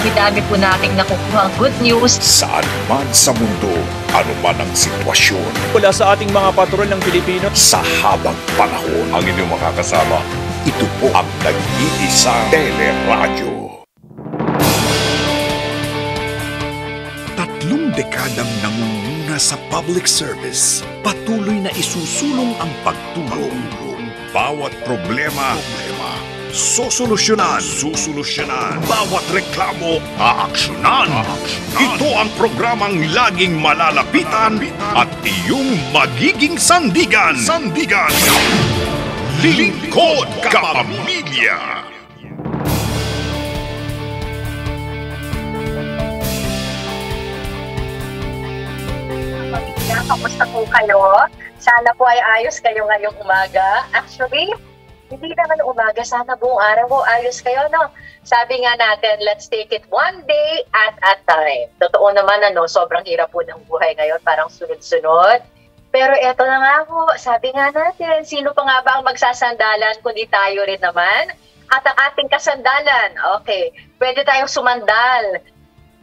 dami-dami po nating nakukuha good news. Saan man sa mundo, anuman ang sitwasyon. Mula sa ating mga patrol ng Pilipino. Sa habang panahon, ang inyong makakasama. Ito po ang nag-iisang teleradyo. Tatlong dekadang nangunguna sa public service, patuloy na isusulong ang pagtulong. Bawat problema, problema sosolusyonan. Susolusyonan. Bawat reklamo, aaksyonan. aaksyonan. Ito ang programang laging malalapitan at iyong magiging sandigan. Sandigan. Lingkod Kapamilya. Kamusta po kayo? Sana po ay ayos kayo ngayong umaga. Actually, hindi naman umaga, sana buong araw mo ayos kayo, no? Sabi nga natin, let's take it one day at a time. Totoo naman, ano, sobrang hirap po ng buhay ngayon, parang sunod-sunod. Pero eto na nga po, sabi nga natin, sino pa nga ba ang magsasandalan kundi tayo rin naman? At ang ating kasandalan, okay, pwede tayong sumandal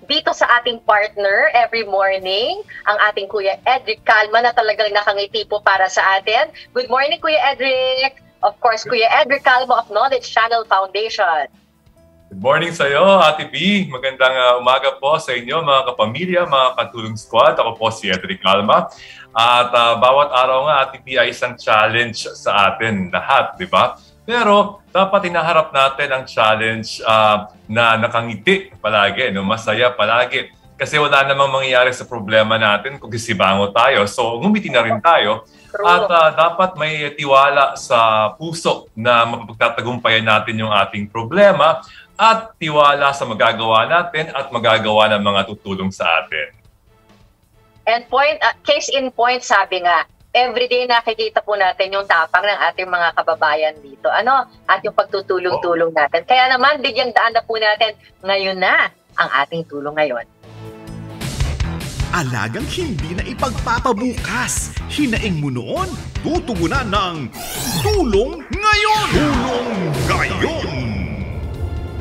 dito sa ating partner every morning, ang ating Kuya Edric Calma na talagang nakangiti po para sa atin. Good morning, Kuya Edric! Of course, Kuya Edric Calmo of Knowledge Channel Foundation. Good morning sa iyo, Ate B. Magandang uh, umaga po sa inyo, mga kapamilya, mga katulong squad. Ako po si Edric Calma. At uh, bawat araw nga, Ate B, ay isang challenge sa atin lahat, di ba? Pero dapat hinaharap natin ang challenge uh, na nakangiti palagi, no? masaya palagi. Kasi wala namang mangyayari sa problema natin kung sisibango tayo. So, ngumiti na rin tayo at uh, dapat may tiwala sa puso na mapagtatagumpayan natin yung ating problema at tiwala sa magagawa natin at magagawa ng mga tutulong sa atin. And point, uh, case in point, sabi nga, everyday nakikita po natin yung tapang ng ating mga kababayan dito. Ano? At yung pagtutulong-tulong natin. Kaya naman, bigyang daan na po natin ngayon na ang ating tulong ngayon alagang hindi na ipagpapabukas. Hinaing mo noon, tutugunan ng Tulong Ngayon! Tulong Ngayon!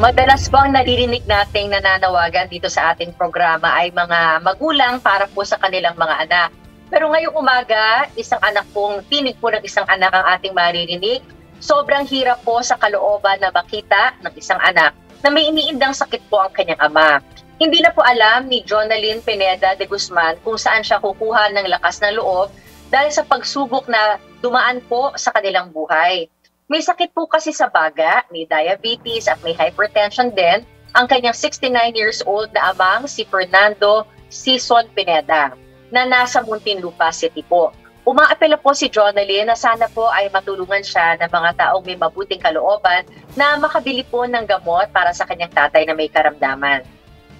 Madalas po ang naririnig nating nananawagan dito sa ating programa ay mga magulang para po sa kanilang mga anak. Pero ngayong umaga, isang anak pong, tinig po ng isang anak ang ating maririnig. Sobrang hirap po sa kalooban na makita ng isang anak na may iniindang sakit po ang kanyang ama. Hindi na po alam ni Jonalyn Pineda de Guzman kung saan siya kukuha ng lakas ng loob dahil sa pagsubok na dumaan po sa kanilang buhay. May sakit po kasi sa baga, may diabetes at may hypertension din ang kanyang 69 years old na amang si Fernando Sison Pineda na nasa Muntinlupa City po. Umaapela po si Jonalyn na sana po ay matulungan siya ng mga taong may mabuting kalooban na makabili po ng gamot para sa kanyang tatay na may karamdaman.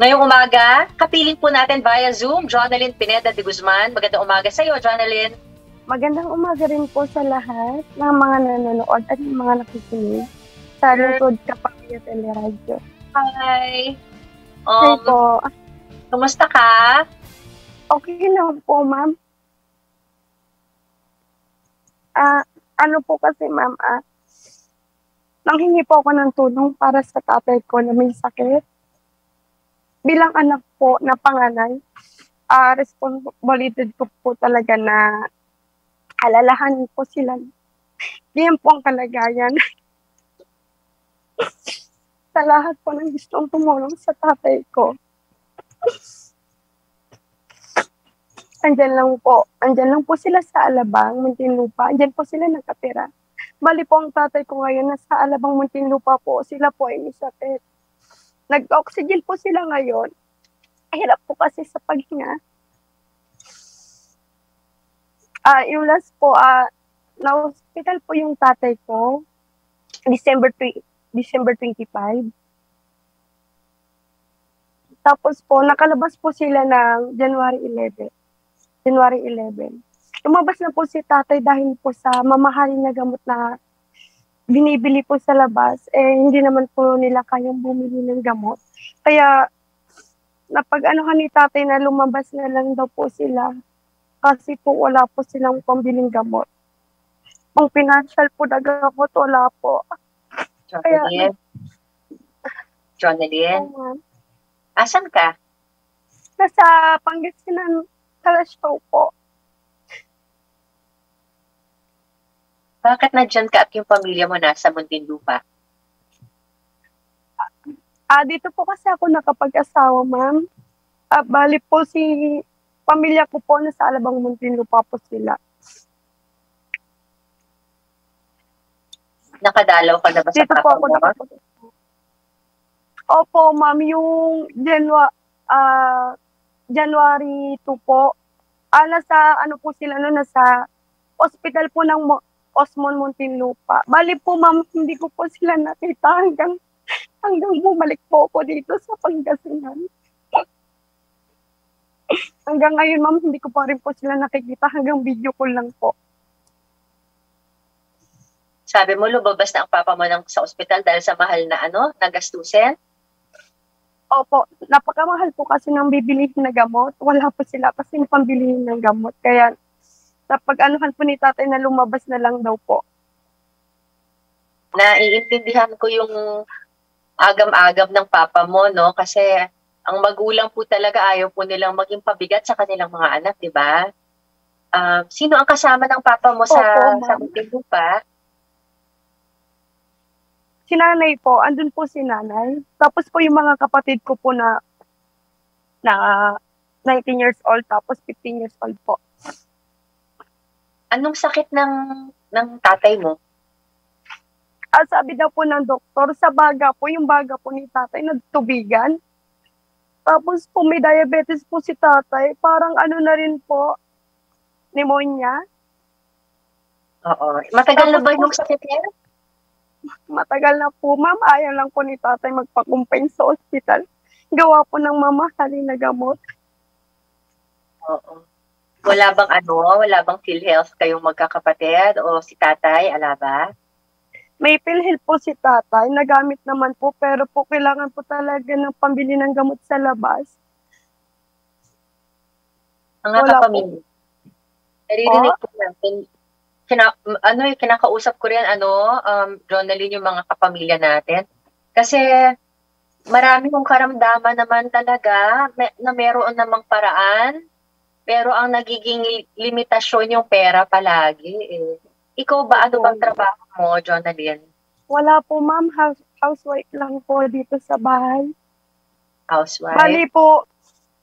Ngayong umaga, kapiling po natin via Zoom, Jonalyn Pineda de Guzman. Magandang umaga sa iyo, Jonalyn. Magandang umaga rin po sa lahat ng mga nanonood at mga nakikinig sa Lutod Kapamilya Teleradyo. Hi! Um, Hi po. Kumusta ka? Okay lang po, ma'am. Ah, ano po kasi, ma'am, ah, nanghingi po ako ng tulong para sa tatay ko na may sakit bilang anak po na panganay, uh, responsibility ko po talaga na alalahanin po sila. Diyan po ang kalagayan. sa lahat po ng gustong tumulong sa tatay ko. Andyan lang po. Andyan lang po sila sa Alabang, Muntinlupa. Andyan po sila nakatira. Bali po ang tatay ko ngayon nasa Alabang, Muntinlupa po. Sila po ay sakit nag-oxygen po sila ngayon. Hirap po kasi sa paghinga. Ah, uh, yung last po, ah, uh, na-hospital po yung tatay ko, December 3, December 25. Tapos po, nakalabas po sila ng January 11. January 11. Lumabas na po si tatay dahil po sa mamahalin na gamot na binibili po sa labas, eh hindi naman po nila kayang bumili ng gamot. Kaya napag-anohan ni tatay na lumabas na lang daw po sila kasi po wala po silang pambiling gamot. Ang financial po na gamot, wala po. Jonalyn? Jonalyn? Asan ka? Nasa Pangasinan, Kalasyaw po. Bakit nandyan ka at yung pamilya mo nasa Muntinlupa? Ah, dito po kasi ako nakapag-asawa, ma'am. Ah, bali po si pamilya ko po nasa Alabang Muntinlupa po sila. Nakadalaw ka na ba sa Dito po ako nakapag Opo, ma'am, yung Janua, ah, January 2 po. Ah, nasa, ano po sila, no, nasa hospital po ng Mo- Osmon Muntinlupa. Bali po, ma'am, hindi ko po sila nakita hanggang hanggang bumalik po ako dito sa Pangasinan. Hanggang ngayon, ma'am, hindi ko pa rin po sila nakikita hanggang video call lang po. Sabi mo, lumabas na ang papa mo ng, sa ospital dahil sa mahal na ano, na gastusin? Opo, napakamahal po kasi ng bibilihin na gamot. Wala po sila kasi pambilihin ng gamot. Kaya napag-anuhan po ni tatay na lumabas na lang daw po. Naiintindihan ko yung agam-agam ng papa mo, no? Kasi ang magulang po talaga ayaw po nilang maging pabigat sa kanilang mga anak, di ba? Um, sino ang kasama ng papa mo sa, Opo, ma'am. sa Muntinlupa? Si nanay po, andun po si nanay. Tapos po yung mga kapatid ko po na na 19 years old tapos 15 years old po. Anong sakit ng ng tatay mo? Ah, sabi daw po ng doktor, sa baga po, yung baga po ni tatay, nagtubigan. Tapos po may diabetes po si tatay, parang ano na rin po, pneumonia. Oo. Matagal na Tapos ba po- yung sakit niya? Matagal na po, ma'am. Ayaw lang po ni tatay magpakumpay sa ospital. Gawa po ng mamahalin na gamot. Oo. Wala bang ano, wala bang PhilHealth kayong magkakapatid o si tatay, ala ba? May PhilHealth po si tatay, nagamit naman po, pero po kailangan po talaga ng pambili ng gamot sa labas. Mga Wala kapamilya. Naririnig po natin. Kina, ano eh, kinakausap ko rin, ano, um, Jonalyn, yung mga kapamilya natin. Kasi marami kong karamdaman naman talaga me, na meron namang paraan, pero ang nagiging li- limitasyon yung pera palagi. Eh. Ikaw ba, ano bang trabaho mo, Jonalyn? Wala po, ma'am. House, housewife lang po dito sa bahay. Housewife? Bali po,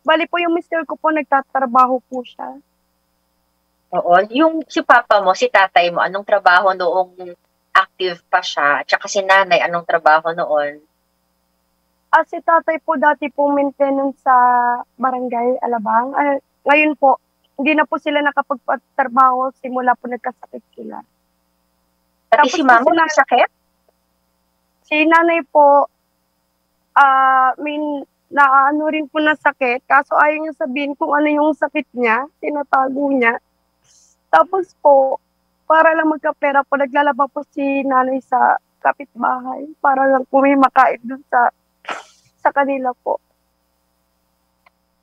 bali po yung mister ko po, nagtatrabaho po siya. Oo. Yung si papa mo, si tatay mo, anong trabaho noong active pa siya? At saka si nanay, anong trabaho noon? Ah, si tatay po dati po maintenance sa barangay Alabang. Ah, ngayon po, hindi na po sila nakapagpatrabaho simula po nagkasakit sila. Pati Tapos si mama sila- nasakit? Si nanay po, ah, may naano rin po na sakit. Kaso ayaw niya sabihin kung ano yung sakit niya. Tinatago niya. Tapos po, para lang magkapera po, naglalaba po si nanay sa kapitbahay para lang po may makain dun sa sa kanila po.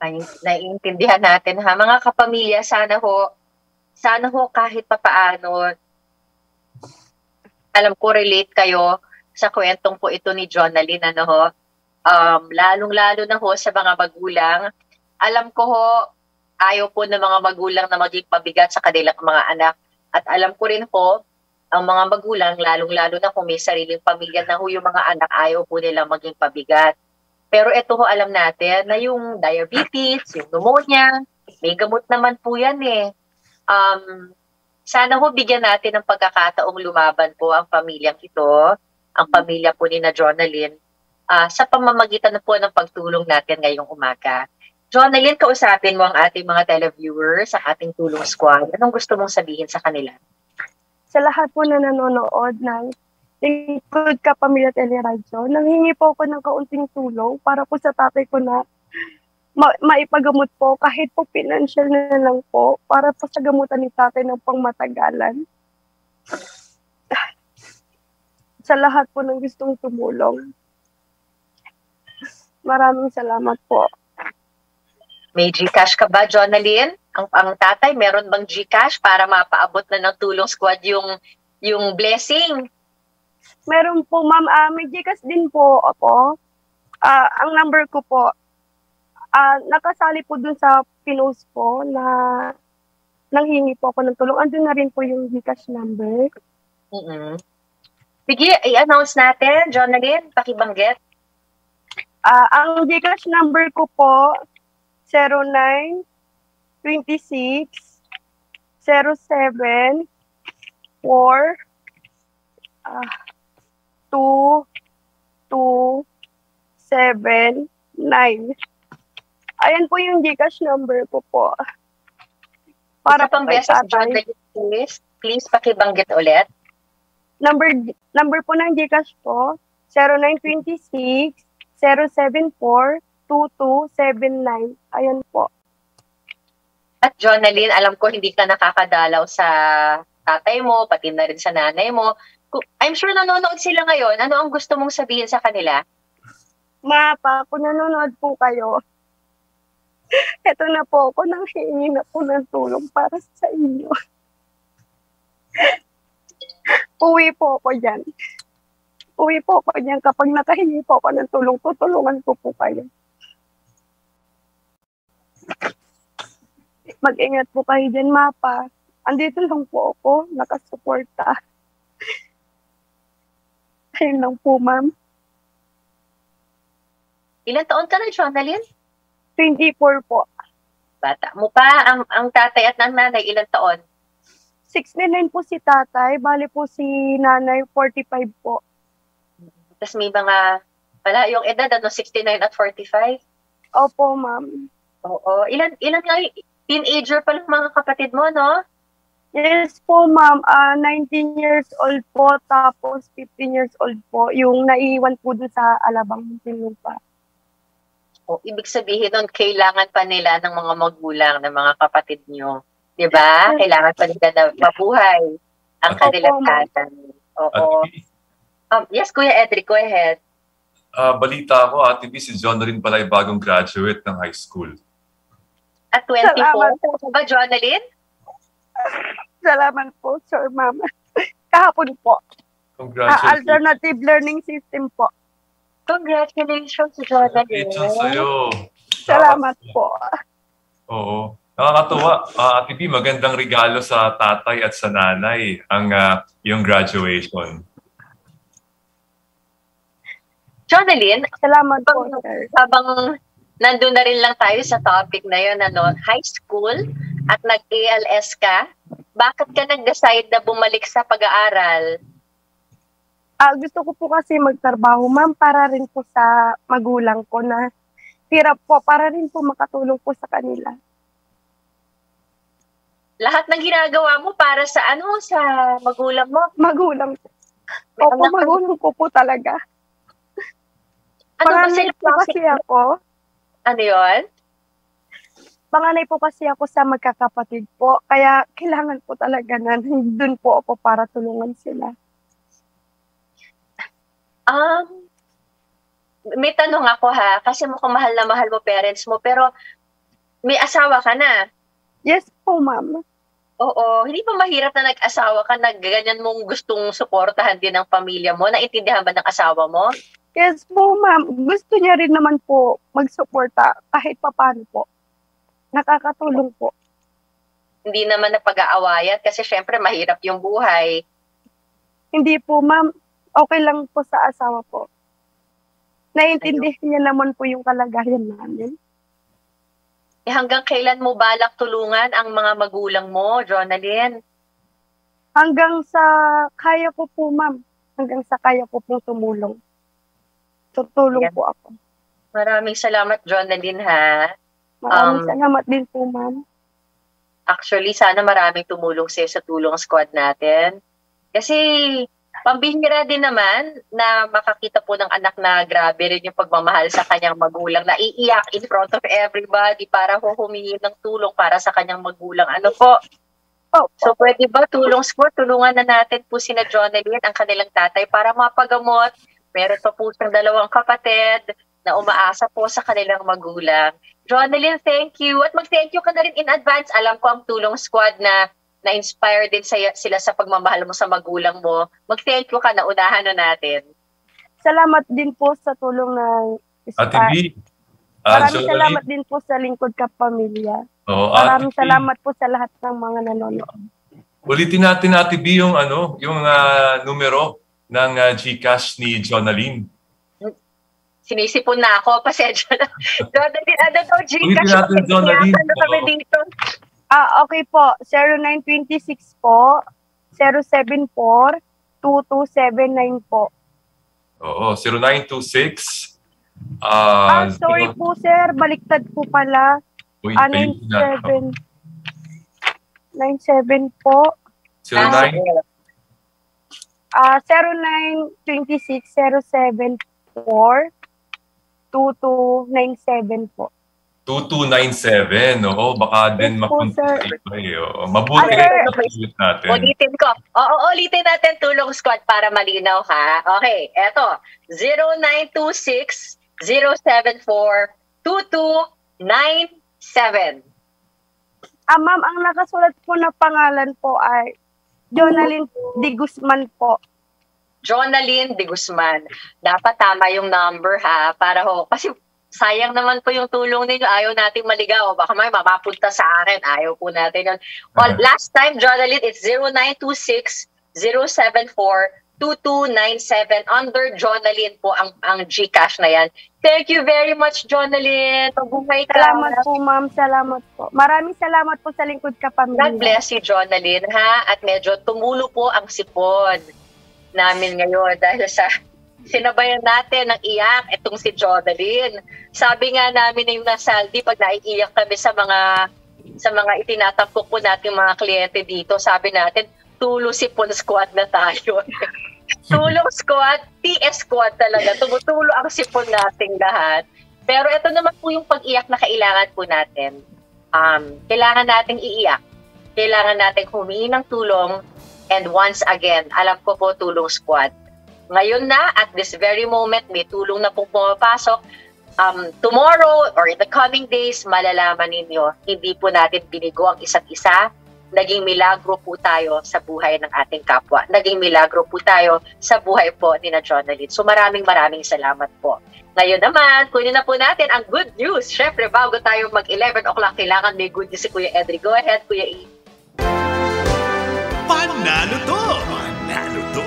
Ay, naiintindihan natin ha. Mga kapamilya, sana ho, sana ho kahit papaano, alam ko relate kayo sa kwentong po ito ni Jonalyn, ano ho. Um, lalong-lalo na ho sa mga magulang. Alam ko ho, ayaw po ng mga magulang na maging pabigat sa kanilang mga anak. At alam ko rin ho, ang mga magulang, lalong-lalo na kung may sariling pamilya na ho yung mga anak, ayaw po nilang maging pabigat. Pero ito ho alam natin na yung diabetes, yung pneumonia, may gamot naman po yan eh. Um, sana ho bigyan natin ng pagkakataong lumaban po ang pamilyang ito, ang pamilya po ni na Jonalyn, ah, sa pamamagitan po ng pagtulong natin ngayong umaga. Jonalyn, kausapin mo ang ating mga televiewers, ang ating tulong squad. Anong gusto mong sabihin sa kanila? Sa lahat po na nanonood ng Lingkod ka Pamilya Teleradyo, nanghingi po ako ng kaunting tulong para po sa tatay ko na ma- maipagamot po kahit po financial na lang po para po sa gamutan ni tatay ng pangmatagalan. Sa lahat po ng gustong tumulong. Maraming salamat po. May Gcash ka ba, Jonalyn? Ang, ang tatay, meron bang Gcash para mapaabot na ng tulong squad yung yung blessing? Meron po, ma'am, ah, may Gcash din po ako. Ah, ang number ko po, Ah, nakasali po dun sa pinost ko na nanghingi po ako ng tulong. Andun na rin po yung Gcash number. mm Sige, i-announce natin. Jonalyn, pakibanggit. Ah, ang Gcash number ko po 09 26 07 4 ah 2 2 7 9 Ayan po yung Gcash number ko po. Para Para pang beses, please. Please, pakibanggit ulit. Number number po ng Gcash po 0926 074 2279. Ayan po. At Jonalyn, alam ko hindi ka nakakadalaw sa tatay mo, pati na rin sa nanay mo. I'm sure nanonood sila ngayon. Ano ang gusto mong sabihin sa kanila? Mapa, kung nanonood po kayo, eto na po ako nang hihingi na po ng tulong para sa inyo. Uwi po ako dyan. Uwi po ako dyan. Kapag nakahingi po ako ng tulong, tutulungan ko po kayo. Mag-ingat po kayo dyan, Mapa. Andito lang po ako, nakasuporta. Ayun lang po, ma'am. Ilan taon ka na, Jonalyn? 24 po. Bata mo pa. Ang, ang tatay at ang nanay, ilan taon? 69 po si tatay, bali po si nanay 45 po. Tapos may mga, wala, yung edad, ano, 69 at 45? Opo, ma'am. Oo. Ilan, ilan nga, teenager pa lang mga kapatid mo, no? Yes po, ma'am. Ah, 19 years old po, tapos 15 years old po. Yung naiiwan po dun sa Alabang Muntinlupa. O, ibig sabihin nun, kailangan pa nila ng mga magulang, ng mga kapatid nyo. Di ba? Kailangan pa nila na mabuhay ang kanilang tatay. At Oo. Um, yes, Kuya Edric, go ahead. ah, balita ko, Ate B, si John rin pala ay bagong graduate ng high school. At 24, Salamat. Ba, Jonalyn? Salamat po, sir, ma'am. Kahapon po. Congratulations. alternative learning system po. Congratulations, Jonalyn. Congratulations sa'yo. Salamat po. Oo. Nakakatuwa. Ah, Ate B, magandang regalo sa tatay at sa nanay ang ah, yung graduation. Jonalyn, Salamat po, sir. habang nandun na rin lang tayo sa topic na yun, ano, high school at nag-ALS ka, bakit ka nag-decide na bumalik sa pag-aaral? Ah, gusto ko po kasi magtrabaho, ma'am, para rin po sa magulang ko na hirap po, para rin po makatulong po sa kanila. Lahat ng ginagawa mo para sa ano, sa magulang mo. Magulang po. Opo, magulang ko po talaga. Ano ba Panganay sila kasi ako, Ano yun? panganay po kasi ako sa magkakapatid po. Kaya kailangan po talaga na nandun po ako para tulungan sila. Um, may tanong ako ha, kasi mukhang mahal na mahal mo parents mo, pero may asawa ka na. Yes po, ma'am. Oo, hindi pa mahirap na nag-asawa ka, na ganyan mong gustong suportahan din ng pamilya mo? Naintindihan ba ng asawa mo? Yes po, ma'am. Gusto niya rin naman po magsuporta kahit papano po. Nakakatulong po. Hindi naman na pag-aawayan kasi syempre mahirap yung buhay. Hindi po, ma'am. Okay lang po sa asawa po. Naiintindihan niya naman po yung kalagayan namin. Eh, hanggang kailan mo balak tulungan ang mga magulang mo, Jonalyn? Hanggang sa kaya ko po, ma'am. Hanggang sa kaya ko pong tumulong. Tutulong Yan. po ako. Maraming salamat, Jonalyn, ha? Maraming Um, salamat din po, ma'am. Actually, sana maraming tumulong sa'yo sa tulong squad natin. Kasi, pambihira din naman na makakita po ng anak na grabe rin yung pagmamahal sa kanyang magulang, na iiyak in front of everybody para ho humingi ng tulong para sa kanyang magulang. Ano po? Oh, So, pwede ba tulong squad? Tulungan na natin po sina Jonalyn, ang kanilang tatay, para mapagamot. Meron pa po siyang dalawang kapatid na umaasa po sa kanilang magulang. Jonalyn, thank you. At mag-thank you ka na rin in advance. Alam ko ang tulong squad na na-inspire din sa, sila sa pagmamahal mo sa magulang mo. Mag-thank you ka na unahan na natin. salamat din po sa tulong ng Ate B, Ah, Maraming salamat din po sa lingkod ka pamilya. Ate Maraming B. salamat po sa lahat ng mga nanonood. Ulitin natin Ate B yung ano, yung ah, numero ng ah, GCash ni Jonalyn. Sinisipon na ako. Pasensya na. Jonalyn, ano daw, Ulitin Gcash? natin, Jonalyn. Ano kami dito? Ah, okay po. 0926 po. 074 2279 po. Oo, 0926. Ah, Ah, sorry po sir. Baliktad po pala. Uy, Ah, ayun na. 97. 97 po. 09 Ah, 0926 074 2297 po. 2297. Oo, baka din Yes po, mapunta sa iba. eh. Mabuti Ah, sir. ulit natin. Ulitin ko. Oo, ulitin natin tulong squad para malinaw ha. Okay, eto. 0926 074 2297. Ah, ma'am, ang nakasulat po na pangalan po ay Jonalyn De Guzman po. Jonalyn de Guzman. Dapat tama yung number ha. Para ho, kasi sayang naman po yung tulong ninyo. Ayaw nating maligaw. Baka may mapapunta sa akin. Ayaw po natin yun. Well, Okay. last time, Jonalyn, it's 0926 074 2297 under Jonalyn po ang ang GCash na yan. Thank you very much, Jonalyn. Mabuhay ka. Salamat po, ma'am. Salamat po. Maraming salamat po sa lingkod ka pamilya. God bless you, Jonalyn, ha? At medyo tumulo po ang sipon namin ngayon dahil sa sinabayan natin ng iyak itong si Jonalyn. Sabi nga namin ng nasaldi pag naiiyak kami sa mga sa mga itinatampok po nating mga kliyente dito, sabi natin, tulo sipon squad na tayo. Tulong squad, TS squad talaga. Tumutulo ang sipon nating lahat. Pero ito naman po yung pag-iyak na kailangan po natin. Um, kailangan nating iiyak. Kailangan nating humingi ng tulong. And once again, alam ko po tulong squad. Ngayon na, at this very moment, may tulong na pong pumapasok. Um, tomorrow or in the coming days, malalaman ninyo, hindi po natin binigo ang isa't isa. Naging milagro po tayo sa buhay ng ating kapwa. Naging milagro po tayo sa buhay po ni na Jonalyn. So maraming maraming salamat po. Ngayon naman, kunin na po natin ang good news. Siyempre, bago tayo mag-11 o'clock, kailangan may good news si Kuya Edri. Go ahead, Kuya E. Panalo to! Panalo to!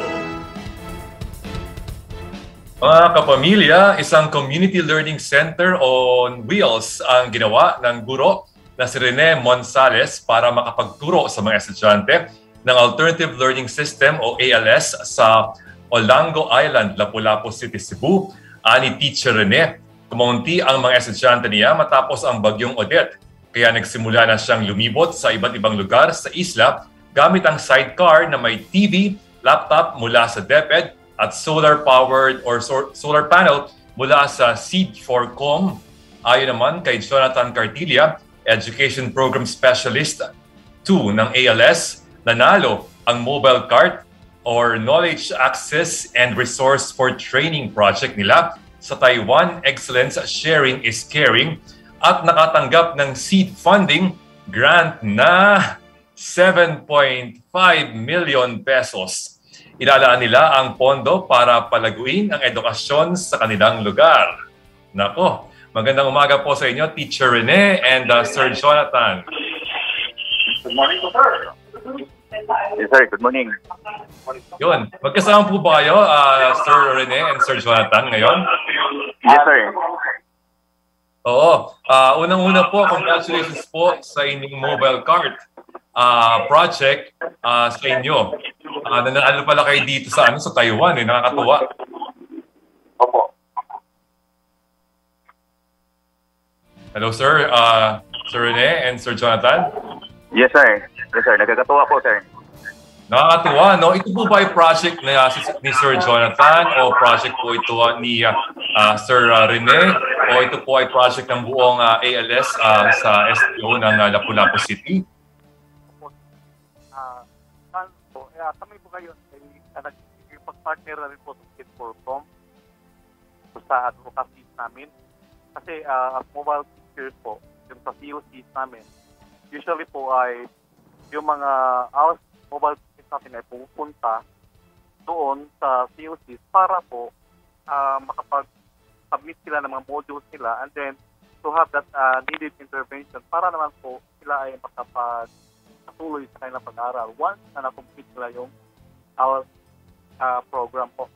Mga kapamilya, isang community learning center on wheels ang ginawa ng guro na si Rene Monsales para makapagturo sa mga estudyante ng Alternative Learning System o ALS sa Olango Island, Lapu-Lapu City, Cebu. Ani Teacher Rene, kumaunti ang mga estudyante niya matapos ang bagyong Odette. Kaya nagsimula na siyang lumibot sa iba't ibang lugar sa isla gamit ang sidecar na may TV, laptop mula sa DepEd at solar-powered or so- solar panel mula sa Seed4Com. Ayon naman kay Jonathan Cartilia, Education Program Specialist 2 ng ALS, nanalo ang mobile cart or Knowledge Access and Resource for Training project nila sa Taiwan Excellence Sharing is Caring at nakatanggap ng seed funding grant na 7.5 million pesos. Ilalaan nila ang pondo para palaguin ang edukasyon sa kanilang lugar. Nako, magandang umaga po sa inyo, Teacher Rene and uh, Sir Jonathan. Good morning po, sir. Yes, sir. Good morning. Yun, magkasama po ba kayo, uh, Sir Rene and Sir Jonathan ngayon? Yes, sir. Oo. Uh, unang-una po, congratulations po sa inyong mobile cart uh, project uh, sa inyo. Uh, nanalo pala kayo dito sa ano sa Taiwan, eh, nakakatuwa. Opo. Hello sir, uh, Sir Rene and Sir Jonathan. Yes, sir. Yes, sir. Nagkakatuwa po, sir. Nakakatuwa, no? Ito po ba yung project na, uh, ni Sir Jonathan o project po ito uh, ni uh, uh, Sir uh, Rene o ito po ay project ng buong uh, ALS uh, sa STO ng uh, Lapu-Lapu City? Saan po, eh, ah, kami po ngayon ay uh, nagpag-partner na rin po sa Kid4Com sa advocacy namin. Kasi as mobile teachers po, yung sa COCs namin, usually po ay yung mga our mobile teachers natin ay pupunta doon sa COCs para po ah, makapag-submit sila ng mga modules nila and then to have that uh, needed intervention para naman po sila ay makapag-patuloy sa kanilang pag-aaral once na na-complete nila yung our uh, program po.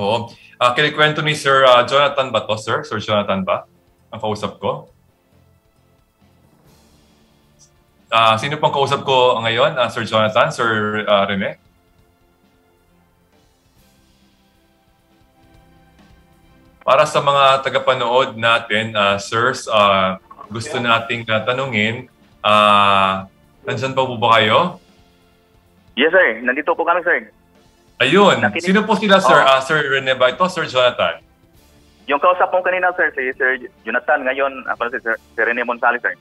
Oo. Uh, kinikwento ni Sir ah, Jonathan ba to, sir? Sir Jonathan ba? Ang kausap ko? Ah, sino pang kausap ko ngayon? Ah, Sir Jonathan? Sir ah, Rene? Para sa mga tagapanood natin, ah, sirs, ah, gusto nating ah, tanungin, ah, nandyan pa po ba kayo? Yes, sir. Nandito po kami, sir. Ayun. Nakinig- Sino po sila, sir? Oo. Ah, Sir Rene ba ito? Sir Jonathan? Yung kausap po kanina, sir, si Sir Jonathan. Ngayon, ako si Sir, si Rene Monsales, sir.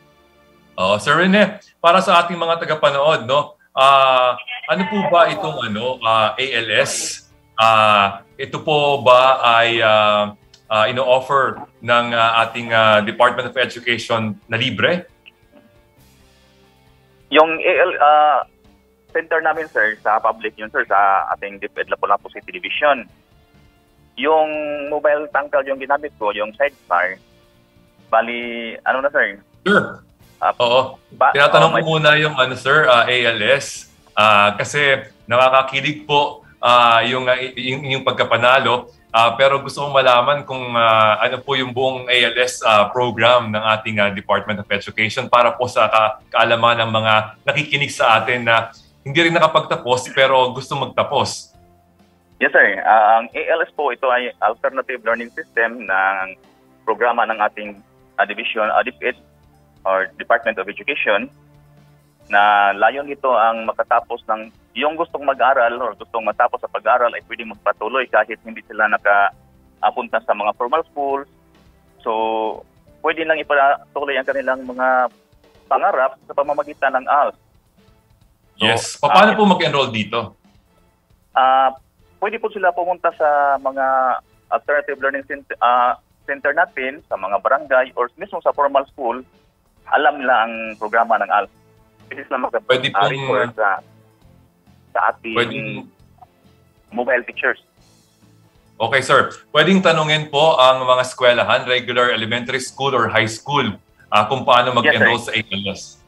Oh, Sir Rene, para sa ating mga tagapanood, no? Ah, ano po ba itong ano, ah, ALS? Ah, ito po ba ay ah, ah, ino-offer ng ah, ating ah, Department of Education na libre? Yung AL, uh, center namin, sir, sa public yun, sir, sa ating DepEd Lapu-Lapu City Division. Yung mobile tangkal yung ginamit ko, yung sidecar, bali, ano na, sir? Sure. Ah, Oo. ba- Tinatanong oh, ko muna yung ano sir, ah, ALS Ah, kasi nakakakilig po ah, yung, yung yung pagkapanalo Ah, pero gusto kong malaman kung ah, ano po yung buong ALS ah, program ng ating ah, Department of Education para po sa ka- kaalaman ng mga nakikinig sa atin na hindi rin nakapagtapos pero gusto magtapos. Yes, sir. Ah, ang ALS po, ito ay alternative learning system ng programa ng ating ah, division, uh, DepEd, or Department of Education, na layon nito ang makatapos ng yung gustong mag-aral or gustong matapos sa pag-aral ay pwedeng magpatuloy kahit hindi sila nakapunta sa mga formal schools. So, pwede lang ipatuloy ang kanilang mga pangarap sa pamamagitan ng ALS. So, Yes. Paano ah, po mag-enroll dito? Ah, pwede po sila pumunta sa mga alternative learning center, ah, center natin, sa mga barangay, or mismo sa formal school, alam nila ang programa ng ALS. Pwede sila mag Pwede ah, pong- sa, sa ating Pwedeng mobile teachers. Okay, sir. Pwedeng tanungin po ang mga eskwelahan, regular elementary school or high school, ah, kung paano mag-enroll sa ALS.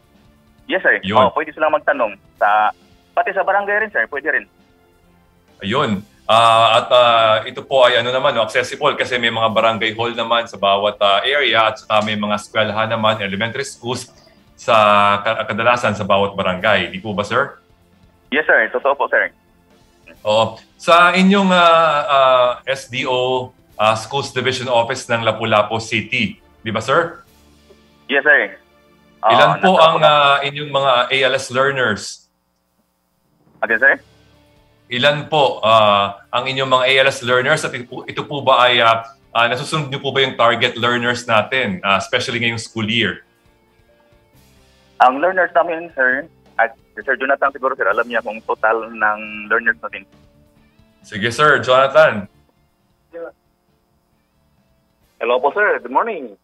Yes, sir. Yun. Oh, pwede silang magtanong sa pati sa barangay rin, sir. Pwede rin. Ayun. Ah, at ah, ito po ay ano naman, no, accessible kasi may mga barangay hall naman sa bawat ah, area at saka may mga eskwelahan naman, elementary schools sa ka- kadalasan sa bawat barangay. Di po ba, sir? Yes, sir. Totoo po, sir. Oo. Sa inyong ah, ah, SDO ah, Schools Division Office ng Lapu-Lapu City, di ba, sir? Yes, sir. Ah, Ilan po ang ah, inyong mga ALS learners? Again, sir? Ilan po ah, ang inyong mga ALS learners at ito po, ito po ba ay ah, ah, nasusunod niyo po ba yung target learners natin, ah, especially ngayong school year? Ang learners namin, sir, at si Sir Jonathan siguro, sir, alam niya kung total ng learners natin. Sige sir, Jonathan. Hello po, sir. Good morning.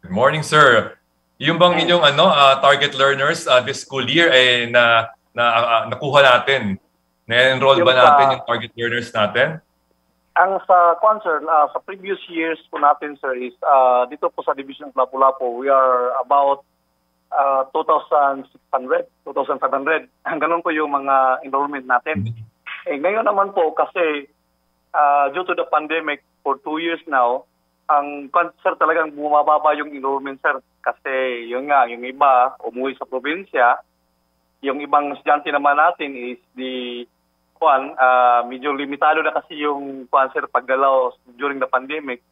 Good morning sir. Yung bang inyong ano ah, target learners ah, this school year ay na, na ah, nakuha natin? Na-enroll ba sa- natin yung target learners natin? Ang sa sir, ah, sa previous years po natin, sir, is ah, dito po sa Division of Lapu-Lapu, we are about ah, 2,600, 2,500. Ganun po yung mga enrollment natin. Eh, ngayon naman po, kasi ah, due to the pandemic for two years now, ang sir, talagang bumababa yung enrollment, sir. Kasi yun nga, yung iba umuwi sa probinsya, yung ibang estudyante naman natin is the kuan ah medyo limitado na kasi yung sir paggalaw during the pandemic.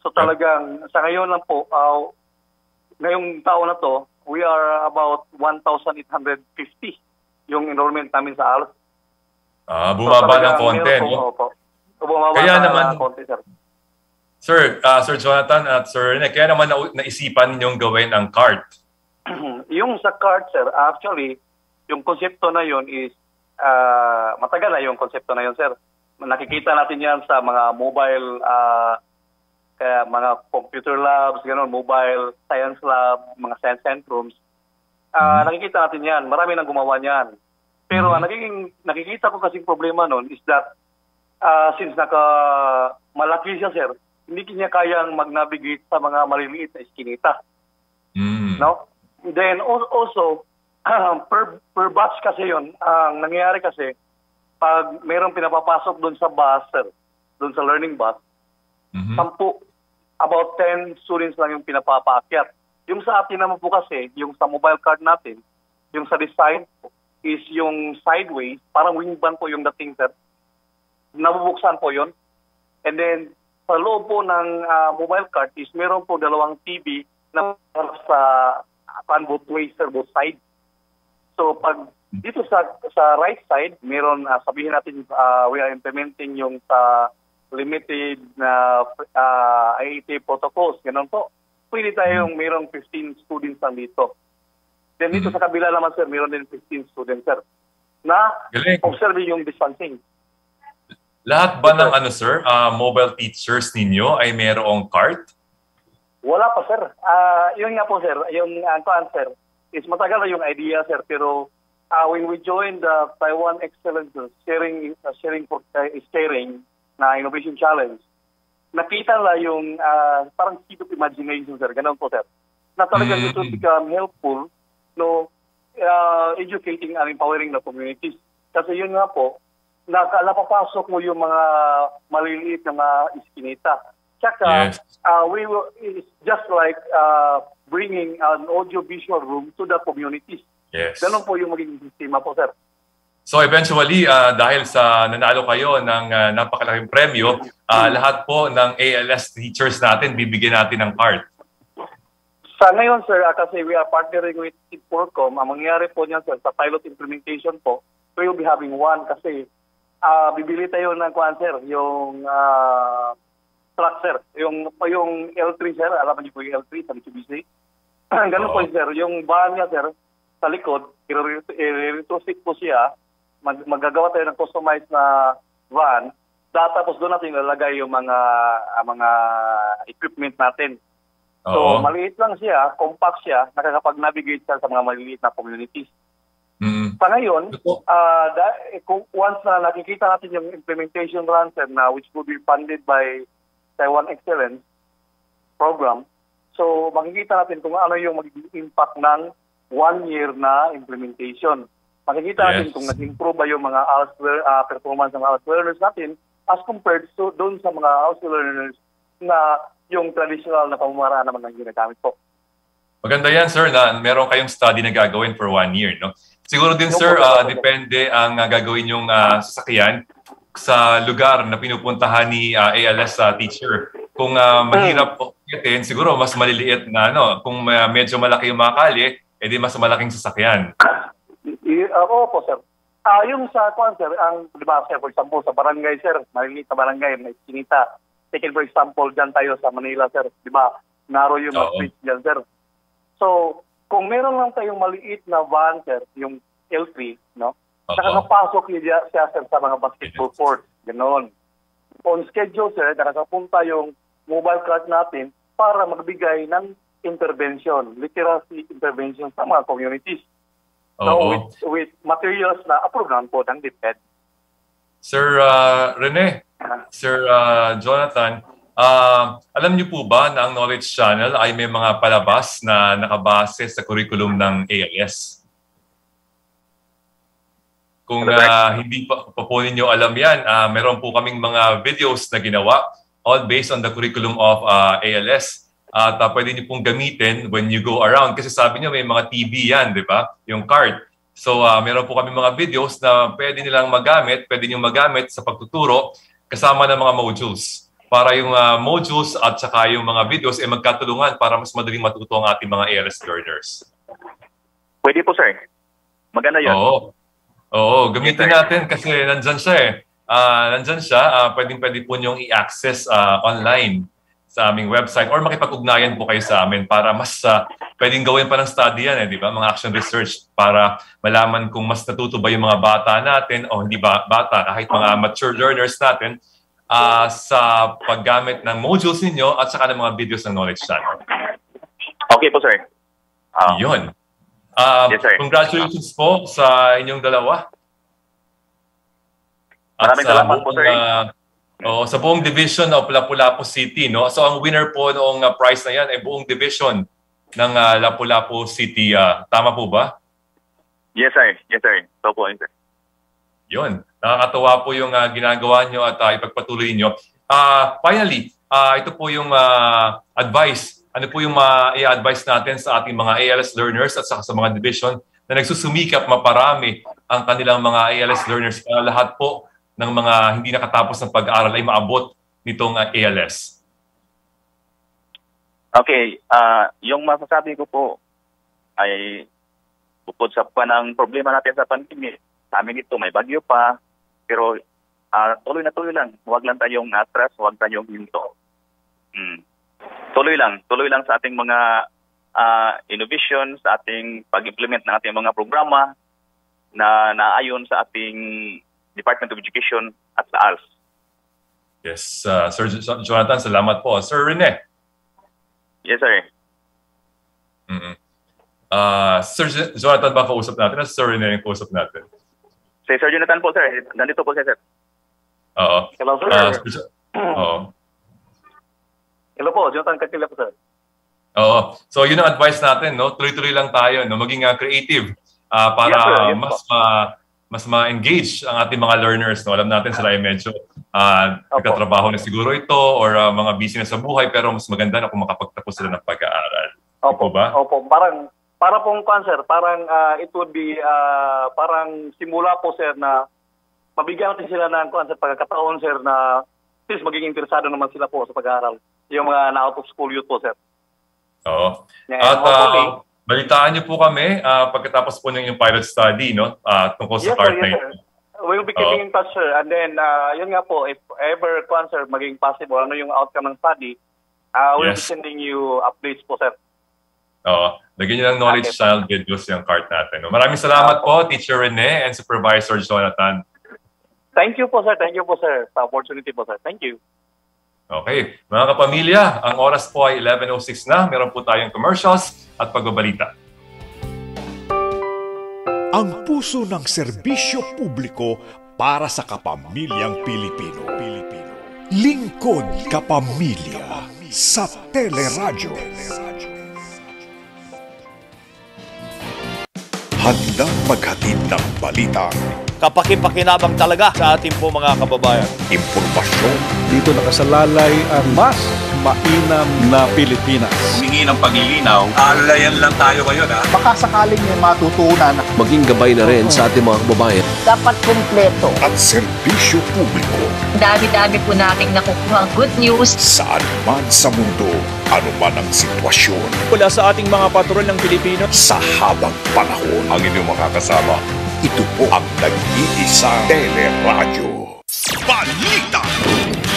So talagang sa ngayon lang po ah, ngayong taon na to, we are about 1,850 yung enrollment namin sa ALS. Ah, So, bumaba ng talagang konti, po, no? opo. So, bumaba Kaya na naman- konti, sir. Sir, ah, Sir Jonathan at Sir Rene, kaya naman na- naisipan ninyong gawin ang cart. yung sa card, sir, actually, yung konsepto na yun is, ah, matagal na yung konsepto na yun, sir. Nakikita natin yan sa mga mobile, ah, kaya mga computer labs, gano'n, mobile science lab, mga science centrums. Ah, Nakikita natin yan. Marami nang gumawa niyan. Pero ang nagiging, nakikita ko kasing problema nun is that ah, since naka malaki siya, sir, hindi niya kayang mag-navigate sa mga maliliit na iskinita. Mm. No? Then al- also, per, per batch kasi yon ang nangyayari kasi, pag mayroong pinapapasok doon sa bus, sir, doon sa learning bus, Mhm. sampu, about 10 students lang yung pinapapaakyat. Yung sa atin naman po kasi, yung sa mobile card natin, yung sa design is yung sideways, parang wingban po yung dating, sir. Nabubuksan po yon And then, sa loob po ng ah, mobile card is meron po dalawang TV na sa pan both ways, sir, both sides. So, pag dito sa sa right side, meron, ah, sabihin natin, ah, we are implementing yung sa limited na uh, IAT protocols, ganun po. Pwede tayong mayroong 15 students lang dito. Then dito Mhm. sa kabila naman, sir, meron din 15 students, sir, na Galing. observe yung distancing. Lahat ba ng ano sir, ah, mobile teachers ninyo ay mayroong cart? Wala pa, sir. Ah, yun nga po, sir. Yung uh, sir, is matagal na yung idea, sir. Pero ah, when we joined the Taiwan Excellence Sharing uh, Sharing for uh, Sharing na Innovation Challenge, nakita na yung ah, parang seed of imagination, sir. Ganun po, sir. Na talagang Mm. it will become helpful no uh, educating and empowering the communities. Kasi yun nga po, naka, napapasok mo yung mga maliliit na mga iskinita. Tsaka, Yes. uh, we will, it's just like uh, bringing an audio-visual room to the communities. Yes. Ganun po yung magiging sistema po, sir. So eventually, ah, dahil sa nanalo kayo ng ah, napakalaking premyo, ah, lahat po ng ALS teachers natin, bibigyan natin ng cart. Sa ngayon, sir, ah, kasi we are partnering with Sidporcom, ang mangyayari po niyan, sir, sa pilot implementation po, we will be having one kasi ah bibili tayo ng kwan, sir, yung ah, truck, sir. Yung, yung L3, sir, alam niyo po yung L3 sa Mitsubishi. Ganun po, Oo. sir. Yung van niya, sir, sa likod, i-retrofit po siya. Mag- magagawa tayo ng customized na van. Da- Tapos doon natin ilalagay yung mga ah, mga equipment natin. So, Oo. maliit lang siya, compact siya, nakakapag-navigate siya sa mga maliliit na communities. Mm. Sa ngayon, Ito- ah da- eh, kung once na nakikita natin yung implementation run sir, na which will be funded by Taiwan Excellence Program, so makikita natin kung ano yung magiging impact ng one year na implementation. Makikita natin Yes. kung nag-improve ba yung mga ALS lear- ah, performance ng ALS learners natin as compared to doon sa mga ALS learners na yung traditional na pamamaraan naman ang ginagamit po. Maganda yan, sir, na meron kayong study na gagawin for one year. No? Siguro din, sir, opo. depende ang ah, gagawin yung ah, sasakyan sa lugar na pinupuntahan ni ah, ALS ah, teacher. Kung ah, mahirap po akitin, siguro mas maliliit na ano. Kung ah, medyo malaki yung mga kalye, edi mas malaking sasakyan. I- uh, opo, sir. Ah, yung sa kwan, sir, ang, di ba, sir, for example, sa barangay, sir, maliliit na barangay, may sinita. Taken for example, dyan tayo sa Manila, sir, di ba, naro yung Oo. streets dyan, sir. So, kung meron lang tayong maliit na van, sir, yung L3, no. Nakakapasok niya siya, sir, sa mga basketball court. Ganon. On schedule, sir, nakakapunta yung mobile card natin para magbigay ng intervention, literacy intervention sa mga communities. So, Oo. with, with materials na approve naman po ng DepEd. Sir ah, Rene, Sir ah, Jonathan, ah, alam niyo po ba na ang Knowledge Channel ay may mga palabas na nakabase sa curriculum ng ALS? Kung ah, hindi pa, pa po ninyo alam yan, ah, meron po kaming mga videos na ginawa all based on the curriculum of ah, ALS. At ah, pwede niyo pong gamitin when you go around. Kasi sabi niyo may mga TV yan, di ba? Yung card. So ah, meron po kami mga videos na pwede nilang magamit, pwede niyo magamit sa pagtuturo kasama ng mga modules. Para yung ah, modules at saka yung mga videos ay magkatulungan para mas madaling matuto ang ating mga ALS learners. Pwede po, sir. Maganda yun. Oo. Oo, gamitin natin kasi nandyan siya eh. Ah, nandyan siya, ah, pwedeng pwede po niyong i-access ah, online sa aming website or makipag-ugnayan po kayo sa amin para mas ah, pwedeng gawin pa ng study yan eh, di ba? Mga action research para malaman kung mas natuto ba yung mga bata natin o hindi ba bata, kahit mga mature learners natin ah, sa paggamit ng modules ninyo at saka ng mga videos ng Knowledge Channel. Okay po, sir. Ah, Yun. Um, Yes, sir. Congratulations po sa inyong dalawa. Maraming sa salamat po, buong, sir. ah, Oo, sa buong division of Lapu-Lapu City, no? So ang winner po noong uh, prize na yan ay buong division ng uh, Lapu-Lapu City. Uh, tama po ba? Yes, sir. Yes, sir. So po, sir. Yun. Nakakatuwa po yung uh, ginagawa nyo at uh, ipagpatuloy nyo. Uh, finally, uh, ito po yung uh, advice. Ano po yung i-advise natin sa ating mga ALS learners at sa mga division na nagsusumikap maparami ang kanilang mga ALS learners para lahat po ng mga hindi nakatapos ng pag-aaral ay maabot nitong ALS? Okay, uh, yung masasabi ko po ay bukod sa panang problema natin sa pandemya, sa amin ito may bagyo pa, pero uh, tuloy na tuloy lang. Huwag lang tayong atras, huwag tayong hinto. Hmm. Tuloy lang, tuloy lang sa ating mga uh, innovation, sa ating pag-implement ng ating mga programa na naayon sa ating Department of Education at sa ALS. Yes, uh, Sir Jonathan, salamat po. Sir Rene. Yes, sir. Mm-hmm. Uh, Sir Jonathan ba kausap natin? Sir Rene yung kausap natin? Si Sir Jonathan po, sir. Nandito po siya, sir. Oo. Hello, sir. Uh, sir Oo. Hello po, Jonathan Kakila po, sir. Oo. So, yun ang advice natin, no? Tuloy-tuloy lang tayo, no? Maging uh, creative uh, para yes, sir. Yes, mas ma mas ma-engage ang ating mga learners. No? Alam natin sila ay medyo uh, nagkatrabaho na siguro ito or uh, mga busy na sa buhay pero mas maganda na kung makapagtapos sila ng pag-aaral. Opo, ba? Opo, parang para pong cancer, parang uh, it would be uh, parang simula po sir na mabigyan natin sila ng cancer pagkakataon sir na please maging interesado naman sila po sa pag-aaral. Yung mga na-out of school youth po sir. Oo. At uh, Balitaan niyo po kami uh, pagkatapos po ng yung pilot study no uh, tungkol sa yes, card sir, yes, sir. We'll be keeping in touch, sir. And then, uh, yun nga po, if ever, kung sir, maging possible, ano yung outcome ng study, uh, we'll yes. be sending you updates po, sir. Oo. Lagyan niyo ng knowledge okay. child videos yung card natin. No? Maraming salamat uh, po, Teacher Rene and Supervisor Jonathan. Thank you po, sir. Thank you po, sir, sa opportunity po, sir. Thank you. Okay. Mga kapamilya, ang oras po ay 11.06 na. Meron po tayong commercials at pagbabalita. Ang puso ng serbisyo publiko para sa kapamilyang Pilipino. Pilipino. Lingkod Kapamilya sa Teleradyo. Handang maghatid ng balita kapakipakinabang talaga sa ating po mga kababayan. Impormasyon. Dito nakasalalay ang mas mainam na Pilipinas. Humingi ng paglilinaw, alalayan lang tayo ngayon ha. Baka sakaling may matutunan. Maging gabay na rin sa ating mga kababayan. Dapat kumpleto. At serbisyo publiko. Dami-dami po nating nakukuha good news. Saan man sa mundo, anuman ang sitwasyon. Wala sa ating mga patrol ng Pilipino. Sa habang panahon, ang inyong makakasama ito po ang nag-iisang teleradyo. Balita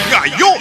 ngayon!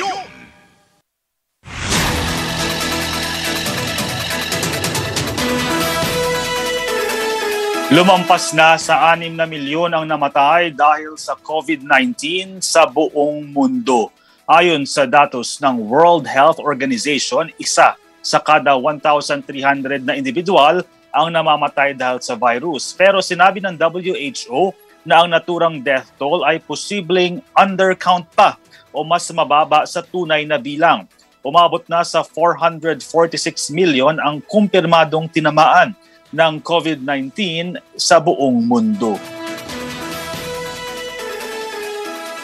Lumampas na sa 6 na milyon ang namatay dahil sa COVID-19 sa buong mundo. Ayon sa datos ng World Health Organization, isa sa kada 1,300 na individual ang namamatay dahil sa virus. Pero sinabi ng WHO na ang naturang death toll ay posibleng undercount pa o mas mababa sa tunay na bilang. Umabot na sa 446 million ang kumpirmadong tinamaan ng COVID-19 sa buong mundo.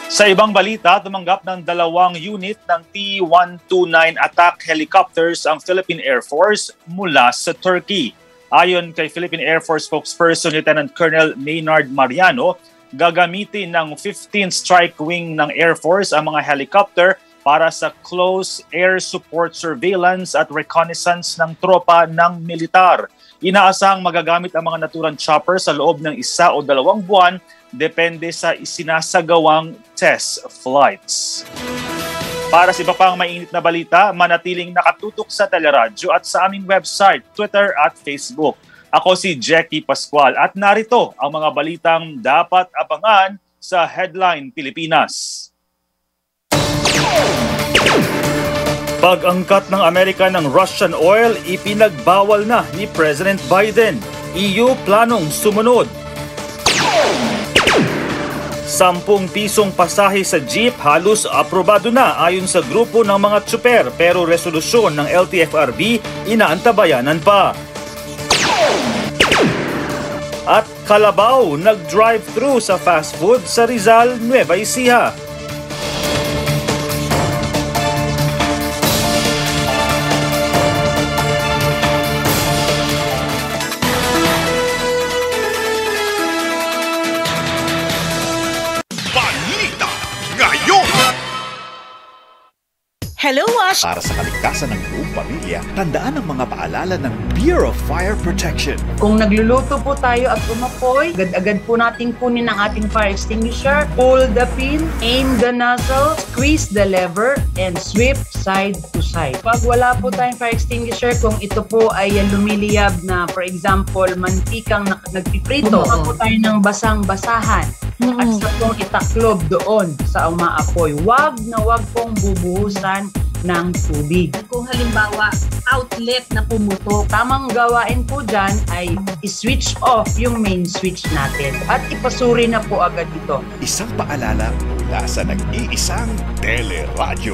Sa ibang balita, tumanggap ng dalawang unit ng T-129 attack helicopters ang Philippine Air Force mula sa Turkey. Ayon kay Philippine Air Force spokesperson Lieutenant Colonel Maynard Mariano, gagamitin ng 15th Strike Wing ng Air Force ang mga helicopter para sa close air support surveillance at reconnaissance ng tropa ng militar. Inaasahang magagamit ang mga naturang chopper sa loob ng isa o dalawang buwan depende sa isinasagawang test flights. Para sa iba pang mainit na balita, manatiling nakatutok sa teleradyo at sa aming website, Twitter at Facebook. Ako si Jackie Pascual at narito ang mga balitang dapat abangan sa Headline Pilipinas. Pag-angkat ng Amerika ng Russian oil, ipinagbawal na ni President Biden. EU planong sumunod Sampung pisong pasahe sa jeep halos aprobado na ayon sa grupo ng mga tsuper pero resolusyon ng LTFRB inaantabayanan pa. At Kalabaw nag-drive-thru sa fast food sa Rizal, Nueva Ecija. Hello, Wash! Para sa kaligtasan ng buong pamilya, tandaan ang mga paalala ng Bureau of Fire Protection. Kung nagluluto po tayo at umapoy, agad-agad po natin kunin ang ating fire extinguisher, pull the pin, aim the nozzle, squeeze the lever, and sweep side to side. Pag wala po tayong fire extinguisher, kung ito po ay lumiliyab na, for example, mantikang na, nagpiprito, Oo. po tayo ng basang-basahan at sa pong itaklob doon sa umaapoy. Wag na wag pong bubuhusan ng tubig. Kung halimbawa, outlet na pumutok, Tamang gawain po dyan ay i-switch off yung main switch natin at ipasuri na po agad ito. Isang paalala mula sa nag-iisang teleradyo.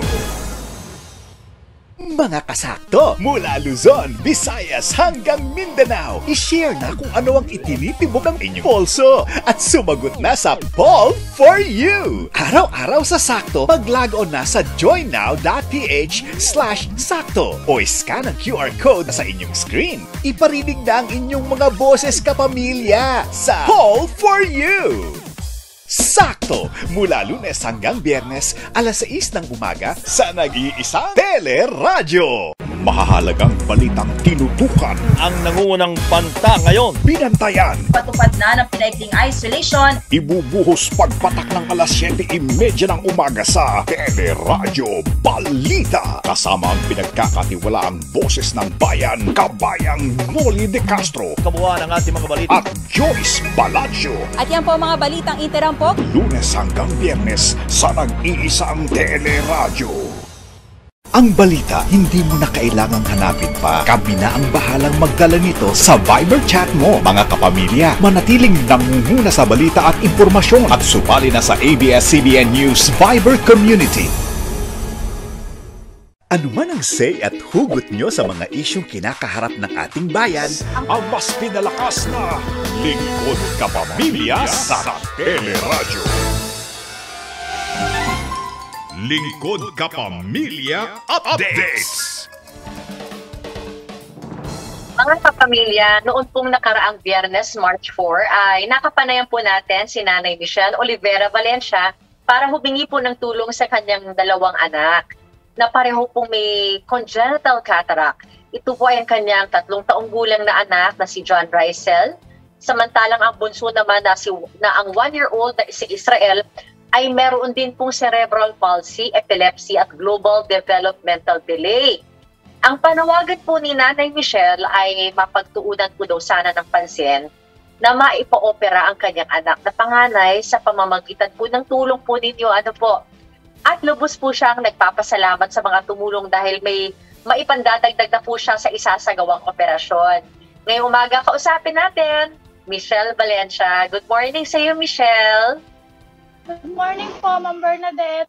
Mga kasakto, mula Luzon, Visayas hanggang Mindanao, ishare na kung ano ang itinitibok ng inyong polso at sumagot na sa Poll for You! Araw-araw sa sakto, mag-log on na sa joinnow.ph slash sakto o scan ang QR code sa inyong screen. Iparinig na ang inyong mga boses kapamilya sa Poll for You! Sakto! Mula lunes hanggang biyernes, alas 6 ng umaga sa nag-iisang Teleradyo. Mahahalagang balitang tinutukan. Ang nangungunang banta ngayon. Binantayan. Patupad na ng pinaikling isolation. Ibubuhos pagpatak ng alas 7.30 ng umaga sa Teleradyo Balita. Kasama ang pinagkakatiwalaang boses ng bayan, kabayang Noli de Castro. Kabuuan ng ating mga balita. At Joyce Balacio. At yan po ang mga balitang interampok. Lunes hanggang biyernes sa nag-iisang teleradyo. Ang balita, hindi mo na kailangang hanapin pa. Kami na ang bahalang magdala nito sa Viber chat mo. Mga kapamilya, manatiling nangunguna sa balita at impormasyon at supali na sa ABS-CBN News Viber Community. Ano man ang say at hugot nyo sa mga isyong kinakaharap ng ating bayan, ang mas pinalakas na Lingkod Kapamilya sa Teleradyo. Lingkod Kapamilya Updates! Mga kapamilya, noon pong nakaraang biyernes, March 4, ay nakapanayan po natin si Nanay Michelle Olivera Valencia para humingi po ng tulong sa kanyang dalawang anak na pareho pong may congenital cataract. Ito po ay ang kanyang tatlong taong gulang na anak na si John Rysel. Samantalang ang bunso naman na, si, na ang one-year-old na si Israel ay meron din pong cerebral palsy, epilepsy at global developmental delay. Ang panawagan po ni Nanay Michelle ay mapagtuunan po daw sana ng pansin na maipa-opera ang kanyang anak na panganay sa pamamagitan po ng tulong po ninyo. Ano po? At lubos po siyang nagpapasalamat sa mga tumulong dahil may maipandadagdag na po siya sa isasagawang operasyon. Ngayong umaga, kausapin natin, Michelle Valencia. Good morning sa iyo, Michelle. Good morning po, Ma'am Bernadette.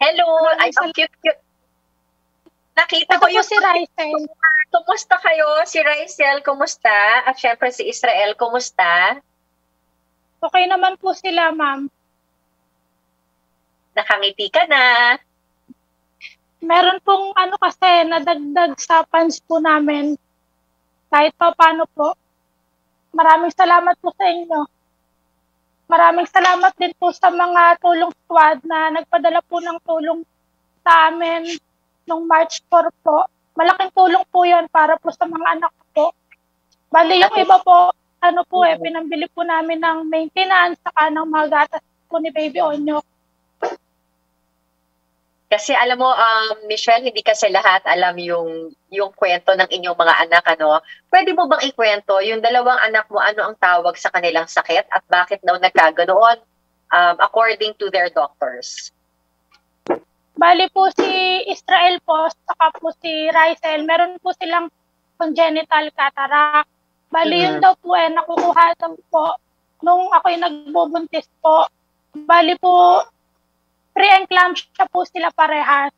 Hello! Ay, ang cute-cute. Nakita Ito ko yung si Rysel. Kumusta kayo? Si Rysel, kumusta? At syempre si Israel, kumusta? Okay naman po sila, ma'am. Nakangiti ka na. Meron pong ano kasi, nadagdag sa funds po namin. Kahit pa paano po. Maraming salamat po sa inyo. Maraming salamat din po sa mga tulong squad na nagpadala po ng tulong sa amin nung March 4 po. Malaking tulong po yon para po sa mga anak ko. Bali, yung iba po, ano po eh, pinambili po namin ng maintenance saka ng mga gatas po ni Baby Onyo. Kasi alam mo, um, Michelle, hindi kasi lahat alam yung yung kwento ng inyong mga anak. ano. Pwede mo bang ikwento yung dalawang anak mo, ano ang tawag sa kanilang sakit at bakit daw nagkaganoon um, according to their doctors? Bali po si Israel po, saka po si Rysel, meron po silang congenital cataract. Bali yun Mhm. daw po eh, nakukuha daw po nung ako'y nagbubuntis po, bali po, pre-eclampsia po sila parehas.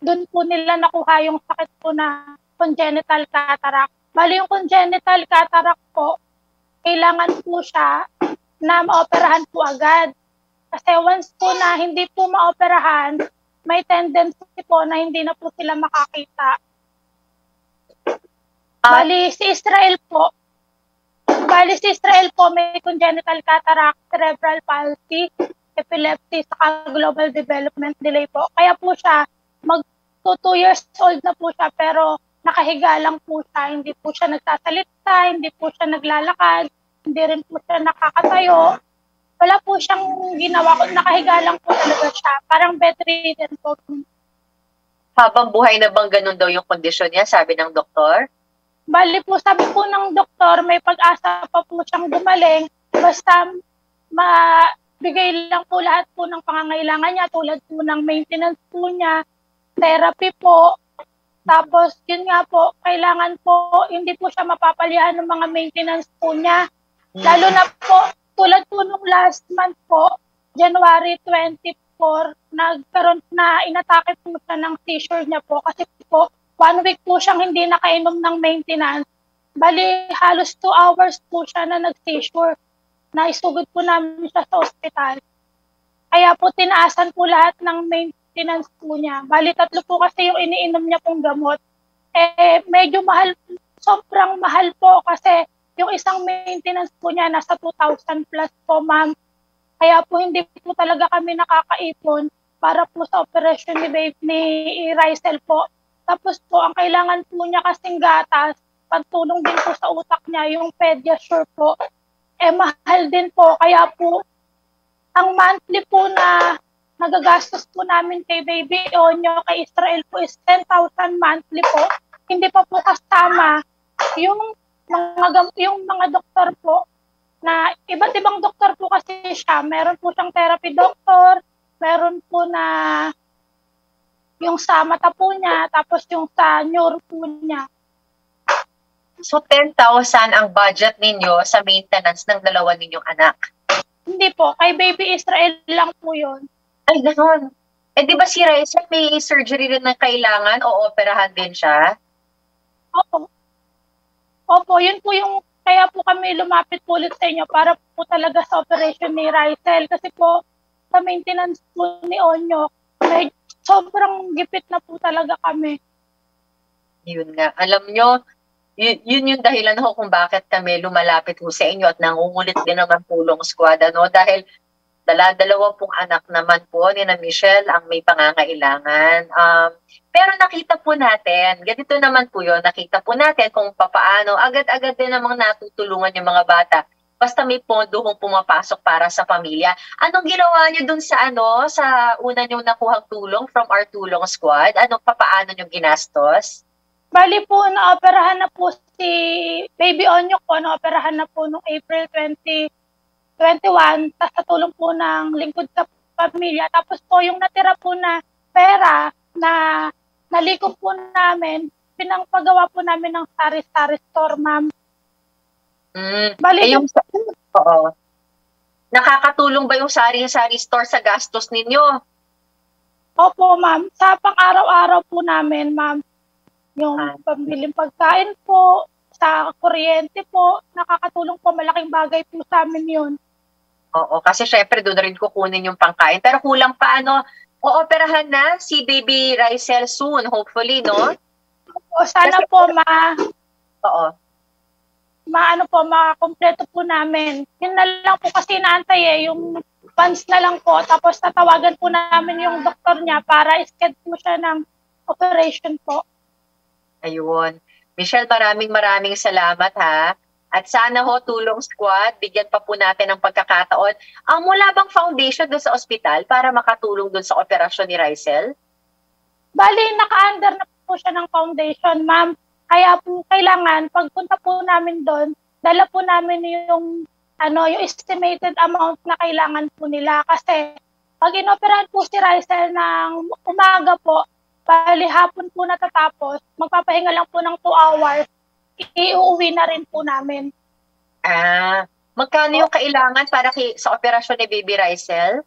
Doon po nila nakuha yung sakit po na congenital cataract. Bali yung congenital cataract po, kailangan po siya na maoperahan po agad. Kasi once po na hindi po maoperahan, may tendency po na hindi na po sila makakita. Bali, si Israel po, bali si Israel po may congenital cataract, cerebral palsy, epilepsy, saka global development delay po. Kaya po siya, mag 2 years old na po siya, pero nakahiga lang po siya. Hindi po siya nagsasalita, hindi po siya naglalakad, hindi rin po siya nakakatayo. Wala po siyang ginawa. Nakahiga lang po talaga siya. Parang bedridden po. Habang buhay na bang ganun daw yung kondisyon niya, sabi ng doktor? Bali po, sabi po ng doktor, may pag-asa pa po siyang gumaling. Basta mabigay lang po lahat po ng pangangailangan niya tulad po ng maintenance po niya, therapy po. Tapos, yun nga po, kailangan po, hindi po siya mapapalihan ng mga maintenance po niya. Lalo na po, tulad po nung last month po, January 24, nagkaroon na inatake po siya ng seizure niya po kasi po, one week po siyang hindi nakainom ng maintenance. Bali, halos two hours po siya na nag-seizure. Naisugod po namin siya sa ospital. Kaya po tinaasan po lahat ng maintenance po niya. Bali, tatlo po kasi yung iniinom niya pong gamot. Eh, medyo mahal, sobrang mahal po kasi yung isang maintenance po niya nasa 2,000 plus po, ma'am. Kaya po hindi po talaga kami nakakaipon para po sa operasyon ni, babe, ni Rysel po. Tapos po, ang kailangan po niya kasing gatas, pagtulong din po sa utak niya, yung Pediasure po, eh mahal din po. Kaya po, ang monthly po na nagagastos po namin kay Baby Onyo, kay Israel po is 10,000 monthly po. Hindi pa po kasama yung mga, yung mga doktor po na iba't ibang doktor po kasi siya. Meron po siyang therapy doctor, meron po na yung sa mata po niya, tapos yung sa neuro po niya. So 10,000 ang budget ninyo sa maintenance ng dalawa ninyong anak? Hindi po, kay baby Israel lang po yun. Ay, gano'n. Eh di ba si Raisa may surgery rin na kailangan o operahan din siya? Opo. Opo, yun po yung kaya po kami lumapit po ulit sa inyo para po talaga sa operation ni Rysel. Kasi po, sa maintenance po ni Onyo, sobrang gipit na po talaga kami. Yun nga. Alam nyo, yun, yun yung dahilan ho kung bakit kami lumalapit ho sa inyo at nangungulit din naman pulong squad. Ano? Dahil dala dalawa pong anak naman po ni na Michelle ang may pangangailangan. Um, pero nakita po natin, ganito naman po yun, nakita po natin kung papaano, agad-agad din namang natutulungan yung mga bata. Basta may pondo kung pumapasok para sa pamilya. Anong ginawa niyo dun sa ano, sa una niyo nakuhang tulong from our tulong squad? Anong papaano niyo ginastos? Bali po, naoperahan na po si Baby Onyo ko, naoperahan na po noong April 2021, tapos sa tulong po ng lingkod sa pamilya. Tapos po yung natira po na pera na nalikop po namin, pinangpagawa po namin ng sari-sari store, ma'am. Mm. Bali, eh, yung, oo. Nakakatulong ba yung sari-sari store sa gastos ninyo? Opo, ma'am. Sa pang-araw-araw po namin, ma'am. Yung ah. pambiling pagkain po, sa kuryente po, nakakatulong po. Malaking bagay po sa amin yun. Oo, kasi syempre doon rin kukunin yung pangkain. Pero kulang pa ano, ooperahan na si Baby Rysel soon, hopefully, no? O, sana Kasi, po ma... Oo. Maano po, makakompleto po namin. Yun na lang po kasi naantay eh, yung funds na lang po. Tapos tatawagan po namin yung doktor niya para schedule siya ng operation po. Ayun. Michelle, maraming maraming salamat ha. At sana ho, Tulong Squad, bigyan pa po natin ng pagkakataon. Ang mula bang foundation doon sa ospital para makatulong doon sa operasyon ni Rysel? Bali, naka-under na po siya ng foundation, ma'am. Kaya po kailangan, pagpunta po namin doon, dala po namin yung ano, yung estimated amount na kailangan po nila. Kasi pag inoperahan po si Rysel ng umaga po, bali hapon po natatapos, magpapahinga lang po ng 2 hours, iuwi na rin po namin. Ah, Magkano yung kailangan para kay, sa operasyon ni Baby Rysel?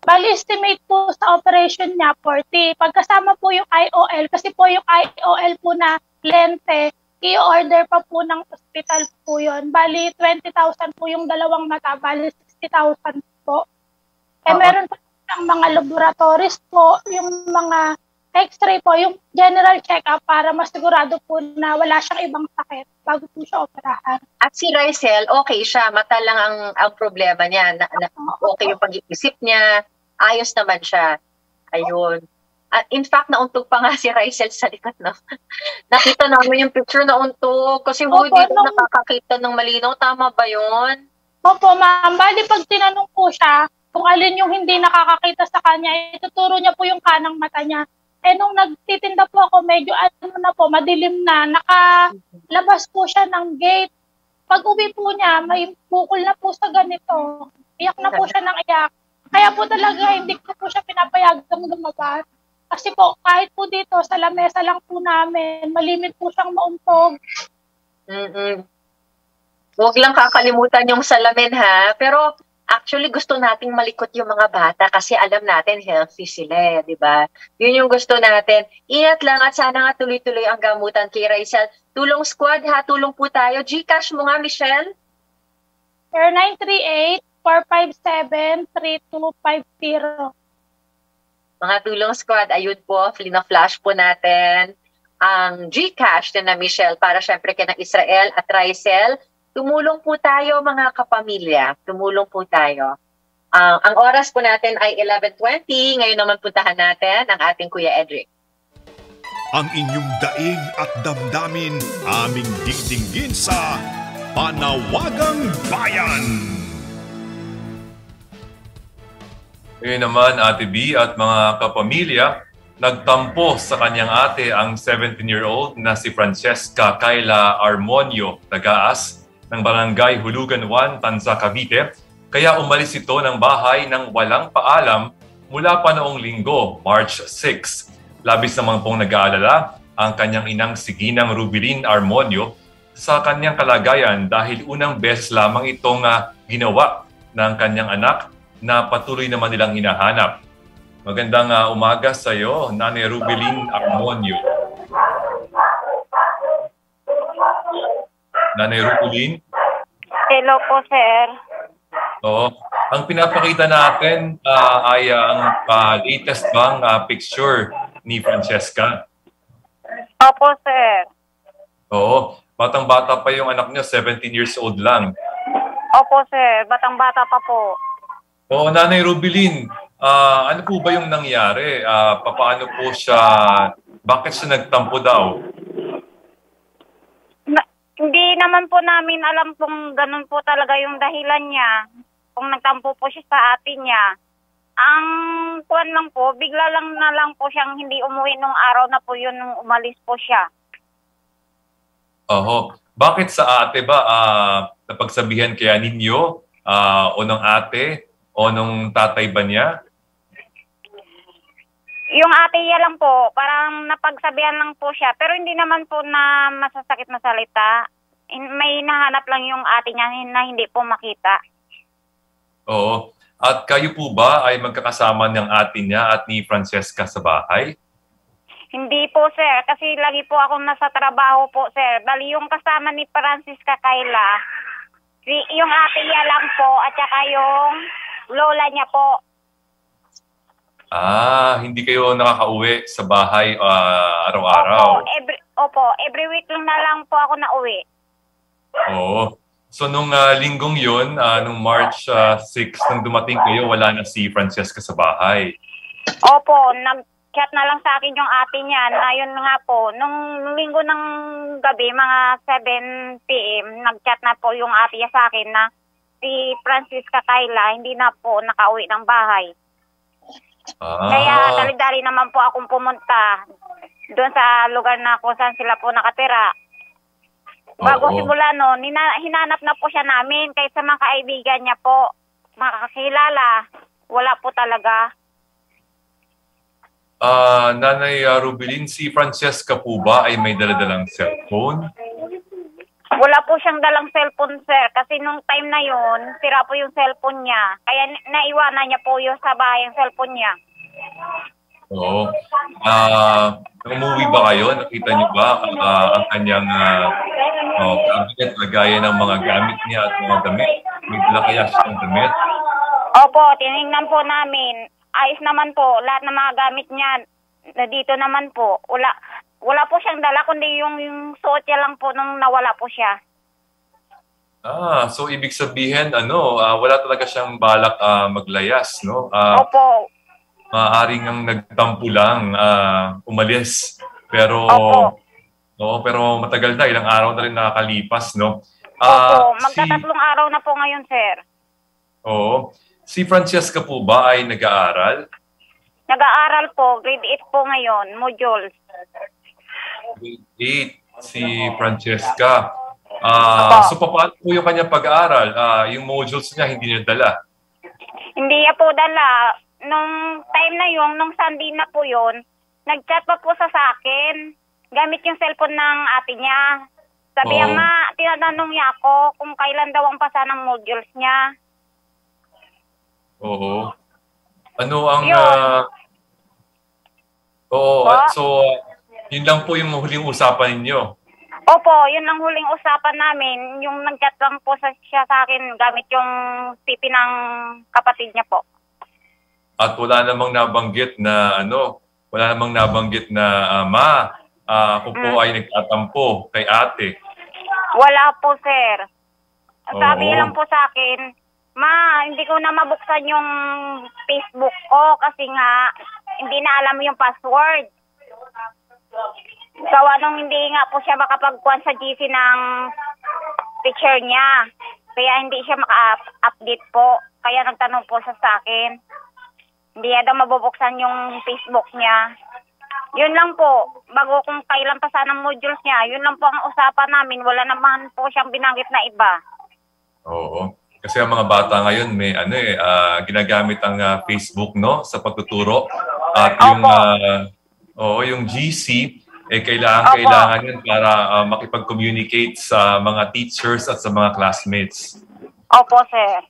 Bali, estimate po sa operation niya, 40. Pagkasama po yung IOL, kasi po yung IOL po na lente, i-order pa po ng hospital po yun. Bali, 20,000 po yung dalawang mata, bali 60,000 po. Eh, Oo. meron pa ang mga laboratories po, yung mga x-ray po, yung general check-up para masigurado po na wala siyang ibang sakit bago po siya operahan. At si Rysel, okay siya. Mata lang ang, ang problema niya. Na, na, okay yung pag-iisip niya. Ayos naman siya. Ayun. At in fact, nauntog pa nga si Rysel sa likod. No? Nakita namin yung picture na untog. Kasi Opo, hindi ko nung- nakakakita ng malinaw. Tama ba yun? Opo, ma'am. Bali, pag tinanong po siya kung alin yung hindi nakakakita sa kanya, ituturo niya po yung kanang mata niya. Eh, nung nagtitinda po ako, medyo ano na po, madilim na, nakalabas po siya ng gate. Pag uwi po niya, may bukol na po sa ganito. Iyak na po siya ng iyak. Kaya po talaga, hindi ko po siya pinapayagang lumabas. Kasi po, kahit po dito, sa lamesa lang po namin, malimit po siyang mauntog. mm Huwag lang kakalimutan yung salamin ha. Pero actually gusto nating malikot yung mga bata kasi alam natin healthy sila eh, di ba? Yun yung gusto natin. Ingat lang at sana nga tuloy-tuloy ang gamutan kay Rysel. Tulong squad ha, tulong po tayo. Gcash mo nga, Michelle. 0938-457-3250. Mga tulong squad, ayun po, flash po natin ang Gcash na na Michelle para syempre kay ng Israel at Rysel. Tumulong po tayo mga kapamilya. Tumulong po tayo. Ah, ang oras po natin ay 11.20. Ngayon naman puntahan natin ang ating Kuya Edric. Ang inyong daing at damdamin aming dingdingin sa Panawagang Bayan. Ngayon naman, Ate B at mga kapamilya, nagtampo sa kanyang ate ang 17-year-old na si Francesca Kayla Armonio, tagaas ng Barangay Hulugan 1, Tanza, Cavite. Kaya umalis ito ng bahay ng walang paalam mula pa noong linggo, March 6. Labis naman pong nag-aalala ang kanyang inang si Ginang Rubilin Armonio sa kanyang kalagayan dahil unang beses lamang itong ah, ginawa ng kanyang anak na patuloy naman nilang hinahanap. Magandang ah, umaga sa iyo, Nanay Rubilin Armonio. Nanay Rubilin, Hello po, sir. oo. Ang pinapakita natin ah, ay ang ah, latest bang ah, picture ni Francesca. Opo, sir. Oo, batang-bata pa yung anak niya, 17 years old lang. Opo, sir. Batang-bata pa po. Oo, Nanay Rubilin, ah, ano po ba yung nangyari? Ah, papaano po siya, bakit siya nagtampo daw? Hindi naman po namin alam kung ganun po talaga yung dahilan niya. Kung nagtampo po siya sa atin niya. Ang kuwan lang po, bigla lang na lang po siyang hindi umuwi nung araw na po yun nung umalis po siya. Oho. Bakit sa ate ba ah, napagsabihan kaya ninyo ah, o ng ate o nung tatay ba niya? Yung ate niya lang po, parang napagsabihan lang po siya. Pero hindi naman po na masasakit na salita. In- May nahanap lang yung ate niya na hindi po makita. Oo. At kayo po ba ay magkakasama ng ate niya at ni Francesca sa bahay? Hindi po, sir. Kasi lagi po ako nasa trabaho po, sir. Bali, yung kasama ni Francisca Kayla, si, yung ate niya lang po, at saka yung lola niya po. Ah, hindi kayo nakakauwi sa bahay ah, araw-araw. Opo, every, opo, every week lang na lang po ako na uwi. Oo. So nung ah, linggong yun, ah, nung March ah, 6, nung dumating kayo, wala na si Francesca sa bahay. Opo, nag-chat na lang sa akin yung ate niya na yun nga po, nung linggo ng gabi, mga 7 p.m., nag-chat na po yung ate niya sa akin na si Francisca Kayla hindi na po nakauwi ng bahay. Ah, Kaya dali-dali naman po akong pumunta doon sa lugar na kung saan sila po nakatira. Bago Oo. simula no, nina- hinanap na po siya namin kahit sa mga kaibigan niya po, makakilala, wala po talaga. Ah, Nanay ah, Rubilin, si Francesca po ba ay may daladalang cellphone? Wala po siyang dalang cellphone, sir. Kasi nung time na yon, sira po yung cellphone niya. Kaya naiwanan niya po yung sa bahay yung cellphone niya. Oo. Ah, umuwi ba kayo? Nakita niyo ba ah, ang kanyang uh, oh, cabinet na gaya ng mga gamit niya at mga damit? May dala kaya siyang damit? Opo, tinignan po namin. Ayos naman po. Lahat ng mga gamit niya, na dito naman po. Wala, wala po siyang dala, kundi yung, yung suot niya lang po nung nawala po siya. Ah, so ibig sabihin, ano, ah, wala talaga siyang balak ah, maglayas, no? Ah, Opo. maaaring ang nagtampo lang, ah, umalis. Pero, oo, pero matagal na, ilang araw na rin nakakalipas, no? Ah, Opo, magtatatlong araw na po ngayon, sir. Oo. Si Francesca po ba ay nag-aaral? Nag-aaral po, grade 8 po ngayon, modules. Grade 8, si Francesca. Ah, so paano po yung kanyang pag-aaral? Ah, yung modules niya hindi niya dala. Hindi niya po dala. Nung time na yung, nung Sunday na po yun, nag-chat pa po sa akin. Gamit yung cellphone ng ate niya. Sabi Oo. nga, tinatanong niya ako kung kailan daw ang pasa ng modules niya. Oo. Ano ang Yun. ah, Oo, Po? so yun lang po yung huling usapan ninyo. Opo, yun ang huling usapan namin. Yung nag-chat lang po sa, siya sa akin gamit yung CP ng kapatid niya po. At wala namang nabanggit na ano, wala namang nabanggit na ah, ma, ah, ako po Mm. ay nagtatampo kay ate. Wala po, sir. Sabi Oo. lang po sa akin, Ma, hindi ko na mabuksan yung Facebook ko kasi nga hindi na alam yung password. Gawa nung hindi nga po siya makapagkuhan sa GC ng picture niya. Kaya hindi siya maka-update po. Kaya nagtanong po sa akin. Hindi daw mabubuksan yung Facebook niya. Yun lang po. Bago kung kailan pa sana ang modules niya, yun lang po ang usapan namin. Wala naman po siyang binanggit na iba. Oo. Kasi ang mga bata ngayon may ano eh ah, ginagamit ang ah, Facebook no sa pagtuturo at yung ah, oo, yung GC eh kailangan Opo. kailangan yun para ah, makipag-communicate sa mga teachers at sa mga classmates. Opo, sir.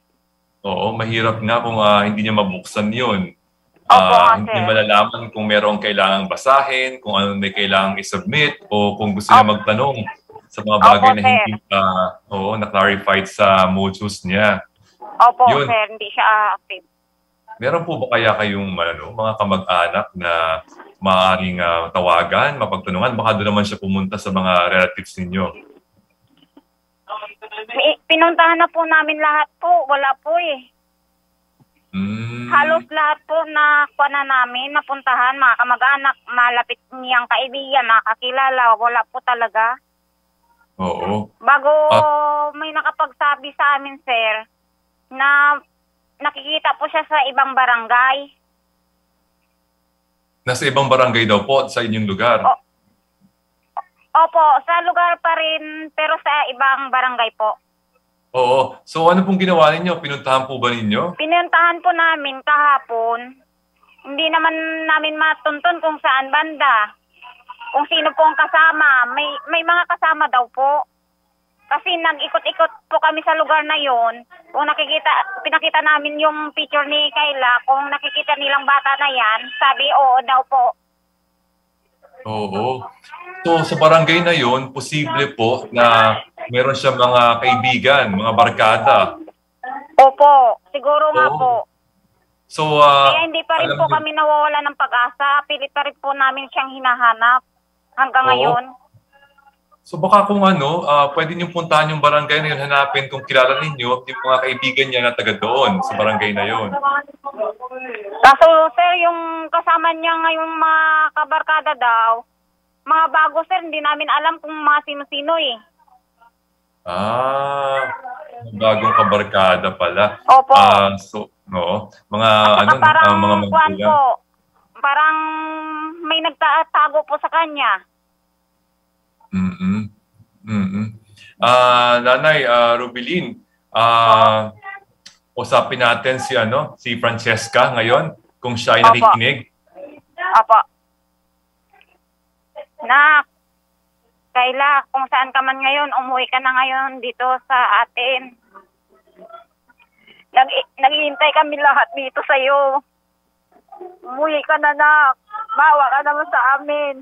Oo, mahirap nga kung ah, hindi niya mabuksan 'yun. Opo, Ah, hindi malalaman kung merong kailangang basahin, kung ano may kailangang i-submit o kung gusto niya magtanong sa mga bagay Opo, na hindi ah, oo, na-clarified sa modules niya. Opo, Yun. sir. Hindi siya active. Meron po ba kaya kayong ano, mga kamag-anak na maaaring ah, tawagan, mapagtanungan? Baka doon naman siya pumunta sa mga relatives ninyo. May- Pinuntahan na po namin lahat po. Wala po eh. Hmm. Halos lahat po na kuha na namin, napuntahan, mga kamag-anak, malapit niyang kaibigan, nakakilala. Wala po talaga. Oo. Bago Ah. may nakapagsabi sa amin, sir, na nakikita po siya sa ibang barangay. Nasa ibang barangay daw po sa inyong lugar. Opo, sa lugar pa rin, pero sa ibang barangay po. Oo. So ano pong ginawa ninyo? Pinuntahan po ba ninyo? Pinuntahan po namin kahapon. Hindi naman namin matuntun kung saan banda. Kung sino po ang kasama. May, may mga kasama daw po. Kasi nag-ikot-ikot po kami sa lugar na yon. Kung nakikita, pinakita namin yung picture ni Kayla, kung nakikita nilang bata na yan, sabi oo daw po. Oo. So sa barangay na yon, posible po na meron siya mga kaibigan, mga barkada. Opo, siguro nga Oo. po. So ah, Kaya hindi pa rin po kami nawawala ng pag-asa. Pilit pa rin po namin siyang hinahanap hanggang Oo. ngayon. So baka kung ano, ah, pwede niyong puntahan yung barangay na yun, hanapin kung kilala ninyo yung mga kaibigan niya na taga doon sa barangay na yun. Kaso sir, yung kasama niya ngayong mga kabarkada daw, mga bago sir, hindi namin alam kung mga sino-sino eh. Ah, bagong kabarkada pala. Opo. Ah, so, oo. Mga ano, Saka parang ah, mga kuwan magulang. po, parang may nagtatago po sa kanya. Mm-mm. Mm-mm. Ah, nanay, ah, Rubilin, ah, usapin natin si ano, si Francesca ngayon kung siya ay nakikinig. Apo. Nak, Kayla, kung saan ka man ngayon, umuwi ka na ngayon dito sa atin. Nag naghihintay kami lahat dito sa iyo. Umuwi ka na, nak. Bawa ka naman sa amin.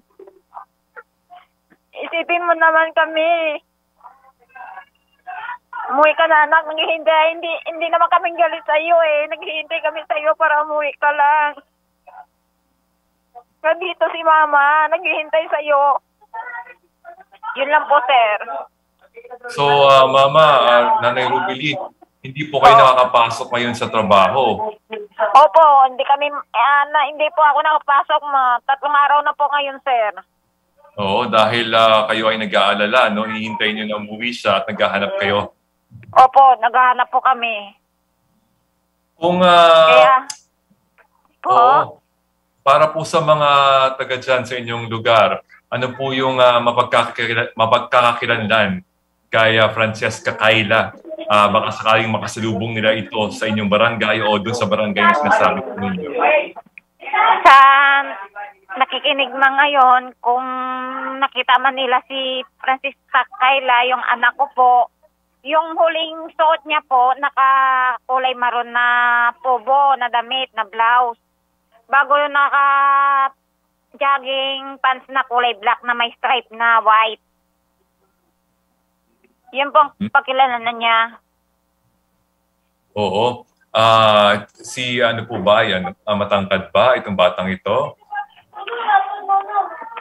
Isipin mo naman kami. Umuwi ka na, anak. Naghihintay. Hindi, hindi naman kami galit sa iyo eh. Naghihintay kami sa iyo para umuwi ka lang. Nandito si mama. Naghihintay sa iyo. Yun lang po, sir. So, ah, Mama, ah, Nanay Rubili, hindi po kayo nakakapasok ngayon sa trabaho. Opo, hindi kami, ah, na, hindi po ako nakapasok. Ma, tatlong araw na po ngayon, sir. Oo, dahil ah, kayo ay nag-aalala, no? Hihintay niyo na umuwi siya at naghahanap kayo. Opo, naghahanap po kami. Kung ah, Kaya, po, Oo. Para po sa mga taga dyan sa inyong lugar, ano po yung uh, mapagkakakila- mapagkakakilanlan kaya Francesca Kayla? Ah, baka sakaling makasalubong nila ito sa inyong barangay o doon sa barangay na sinasabi po ninyo. sa nakikinig man ngayon, kung nakita man nila si Francisca Kayla, yung anak ko po, yung huling suot niya po, nakakulay maroon na pobo, na damit, na blouse. Bago yung naka jogging pants na kulay black na may stripe na white. Yun pong pakilala na niya. Oo. Ah, si ano po ba yan? Matangkad ba itong batang ito?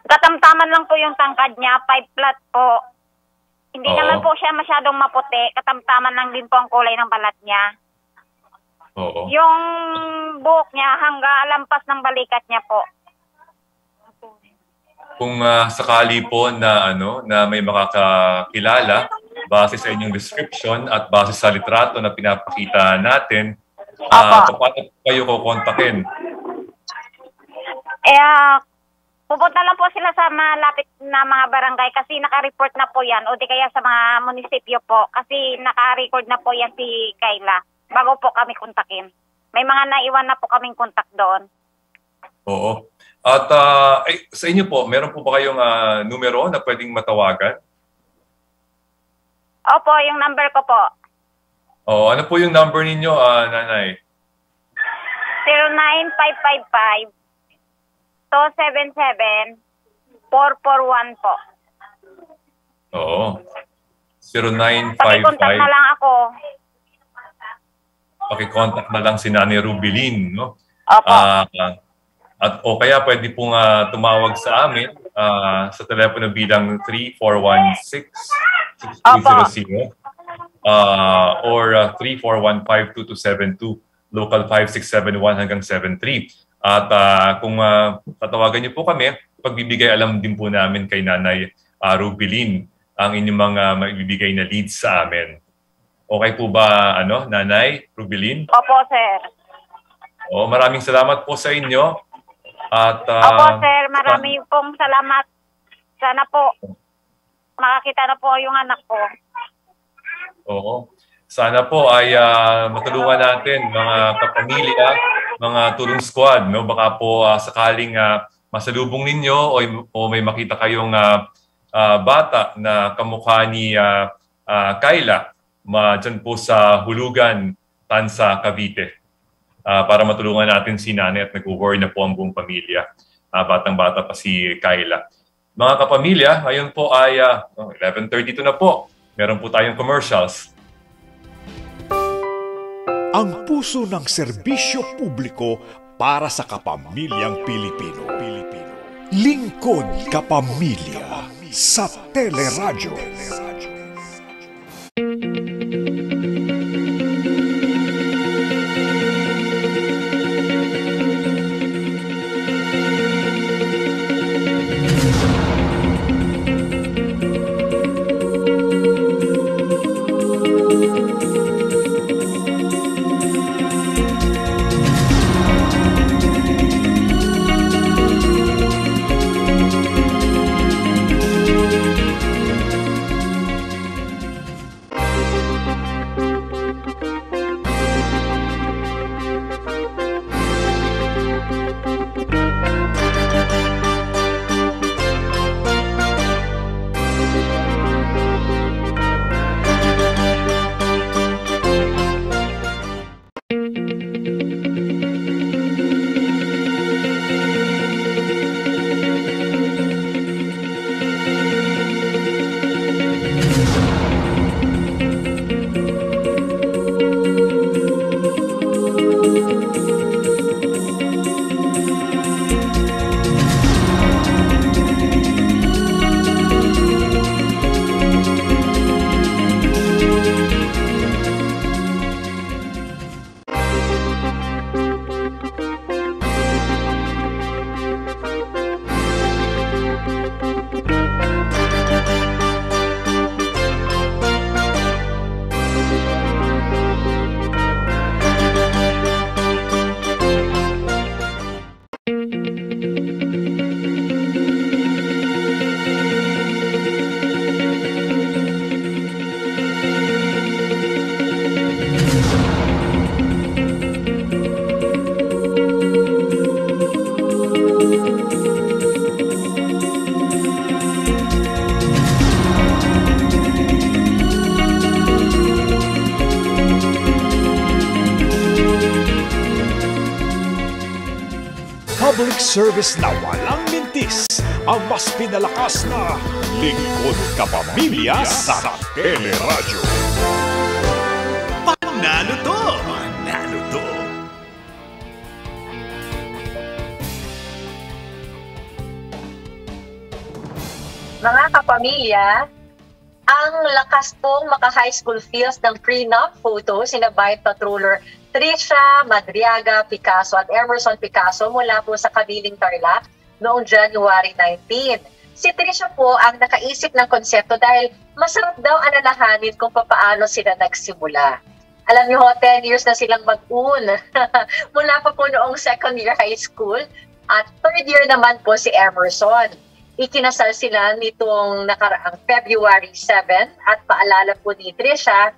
Katamtaman lang po yung tangkad niya, five flat po. Hindi Oo. naman po siya masyadong maputi, katamtaman lang din po ang kulay ng balat niya. Oo. Yung buhok niya hanggang lampas ng balikat niya po. Kung ah, sakali po na ano na may makakakilala base sa inyong description at base sa litrato na pinapakita natin, ah paano kayo kukontakin? Eh, ah, pupunta lang po sila sa malapit na mga barangay kasi naka-report na po yan o di kaya sa mga munisipyo po kasi naka-record na po yan si Kayla bago po kami kontakin. May mga naiwan na po kaming kontak doon. Oo. At ah, ay, sa inyo po, meron po ba kayong ah, numero na pwedeng matawagan? Opo, yung number ko po. Oo, ano po yung number ninyo, ah, nanay? 09555 277 441 po. Oo. Pakikontak na 0955. lang ako. Pakicontact na lang si Nanay Rubilin, no? Opo. Ah, at o kaya pwede pong ah, tumawag sa amin ah, sa telepono bilang 3416-6200 ah, or ah, 3415-2272, local 5671 hanggang 73. At ah, kung ah, tatawagan niyo po kami, pagbibigay alam din po namin kay Nanay ah, Rubilin ang inyong mga maibibigay na leads sa amin. Okay po ba, ano, Nanay Rubilin? Opo, sir. O, maraming salamat po sa inyo. At ah, Opo, sir. Marami pong salamat. Sana po makakita na po yung anak ko. Oo. Sana po ay ah, matulungan natin mga kapamilya, mga tulong squad, no? Baka po ah, sakaling ah, masalubong ninyo o, o may makita kayong ah, ah, bata na kamukha ni ah, ah, Kayla ma dyan po sa Hulugan, Tansa, Cavite. Ah, para matulungan natin si nanay at nag-worry na po ang buong pamilya. Ah, batang-bata pa si Kayla. Mga kapamilya, ngayon po ay oh, 11.32 na po. Meron po tayong commercials. Ang puso ng serbisyo publiko para sa kapamilyang Pilipino. Pilipino. Lingkod Kapamilya sa Teleradyo. Public service na walang mintis. Ang mas pinalakas na lingkod kapamilya sa Teleradyo. Panalo to! Panalo to! Mga kapamilya, ang lakas pong maka-high school feels ng prenup photo sina Bite Patroller Trisha Madriaga Picasso at Emerson Picasso mula po sa Kabiling Tarlac noong January 19. Si Trisha po ang nakaisip ng konsepto dahil masarap daw alalahanin kung paano sila nagsimula. Alam niyo ho, 10 years na silang mag-un. Mula pa po noong second year high school at third year naman po si Emerson ikinasal sila nitong nakaraang February 7 at paalala po ni Trisha,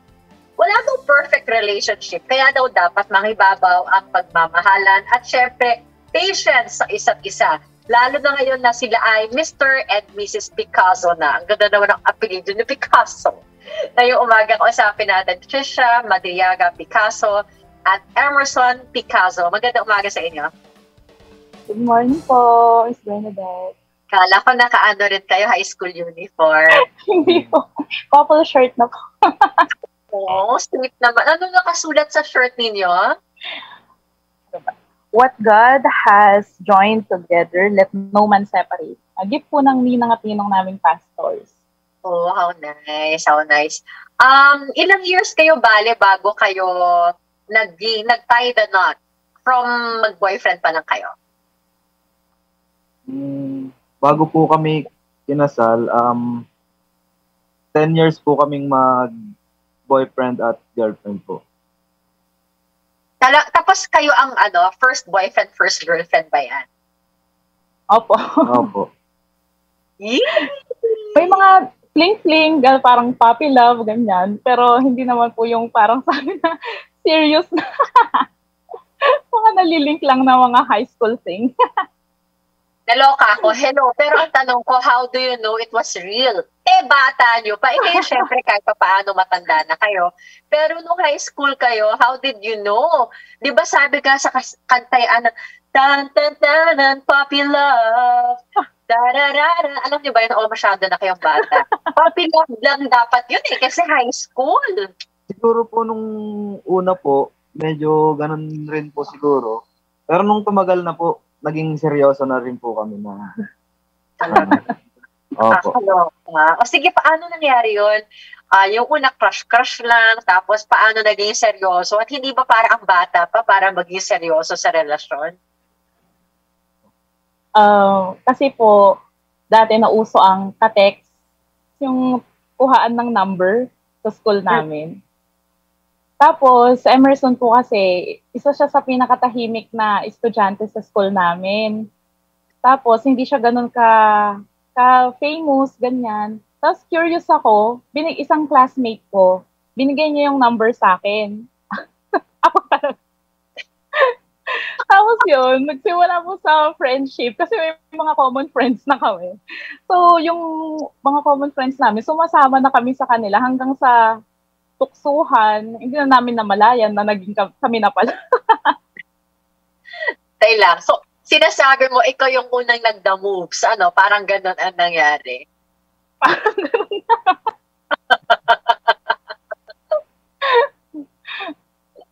wala daw perfect relationship kaya daw dapat mangibabaw ang pagmamahalan at syempre patience sa isa't isa. Lalo na ngayon na sila ay Mr. and Mrs. Picasso na. Ang ganda naman ng apelido ni Picasso. Ngayong umaga kausapin natin Trisha Madriaga Picasso at Emerson Picasso. Magandang umaga sa inyo. Good morning po, Miss Bernadette. Kala ko nakaano rin kayo high school uniform. Hindi po. Couple shirt na po. Oo, oh, sweet naman. Ano nakasulat sa shirt ninyo? What God has joined together, let no man separate. A gift po ng ninang at ninong naming pastors. Oh, how nice, how nice. Um, ilang years kayo bale bago kayo nag nag-tie the knot from mag-boyfriend pa lang kayo? Mm, bago po kami kinasal, um, 10 years po kaming mag-boyfriend at girlfriend po. Tala, tapos kayo ang ano, first boyfriend, first girlfriend ba yan? Opo. Opo. May mga fling-fling, parang puppy love, ganyan. Pero hindi naman po yung parang sabi na serious na. mga nalilink lang na mga high school thing. Naloka ako. Hello. Pero ang tanong ko, how do you know it was real? Eh, bata nyo pa. Eh, kayo syempre kahit pa paano matanda na kayo. Pero nung high school kayo, how did you know? Di ba sabi ka sa kantayan ng tan tan tan puppy love. Dararara. Alam niyo ba yun? O, masyado na kayong bata. puppy love lang dapat yun eh, kasi high school. Siguro po nung una po, medyo ganun rin po siguro. Pero nung tumagal na po, naging seryoso na rin po kami na. Um, opo. Ah, o sige, paano nangyari yun? Uh, yung una, crush-crush lang, tapos paano naging seryoso? At hindi ba para ang bata pa para maging seryoso sa relasyon? Uh, kasi po, dati nauso ang ka-text, yung kuhaan ng number sa school namin. Tapos, Emerson po kasi, isa siya sa pinakatahimik na estudyante sa school namin. Tapos, hindi siya ganun ka, ka famous, ganyan. Tapos, curious ako, binig isang classmate ko, binigay niya yung number sa akin. ako talaga. Tapos yun, nagsimula po sa friendship kasi may mga common friends na kami. So, yung mga common friends namin, sumasama na kami sa kanila hanggang sa tuksuhan, hindi na namin namalayan na naging kami na pala. Tay lang. So, sinasabi mo, ikaw yung unang nagda moves. Ano, parang ganun ang nangyari. Parang ganun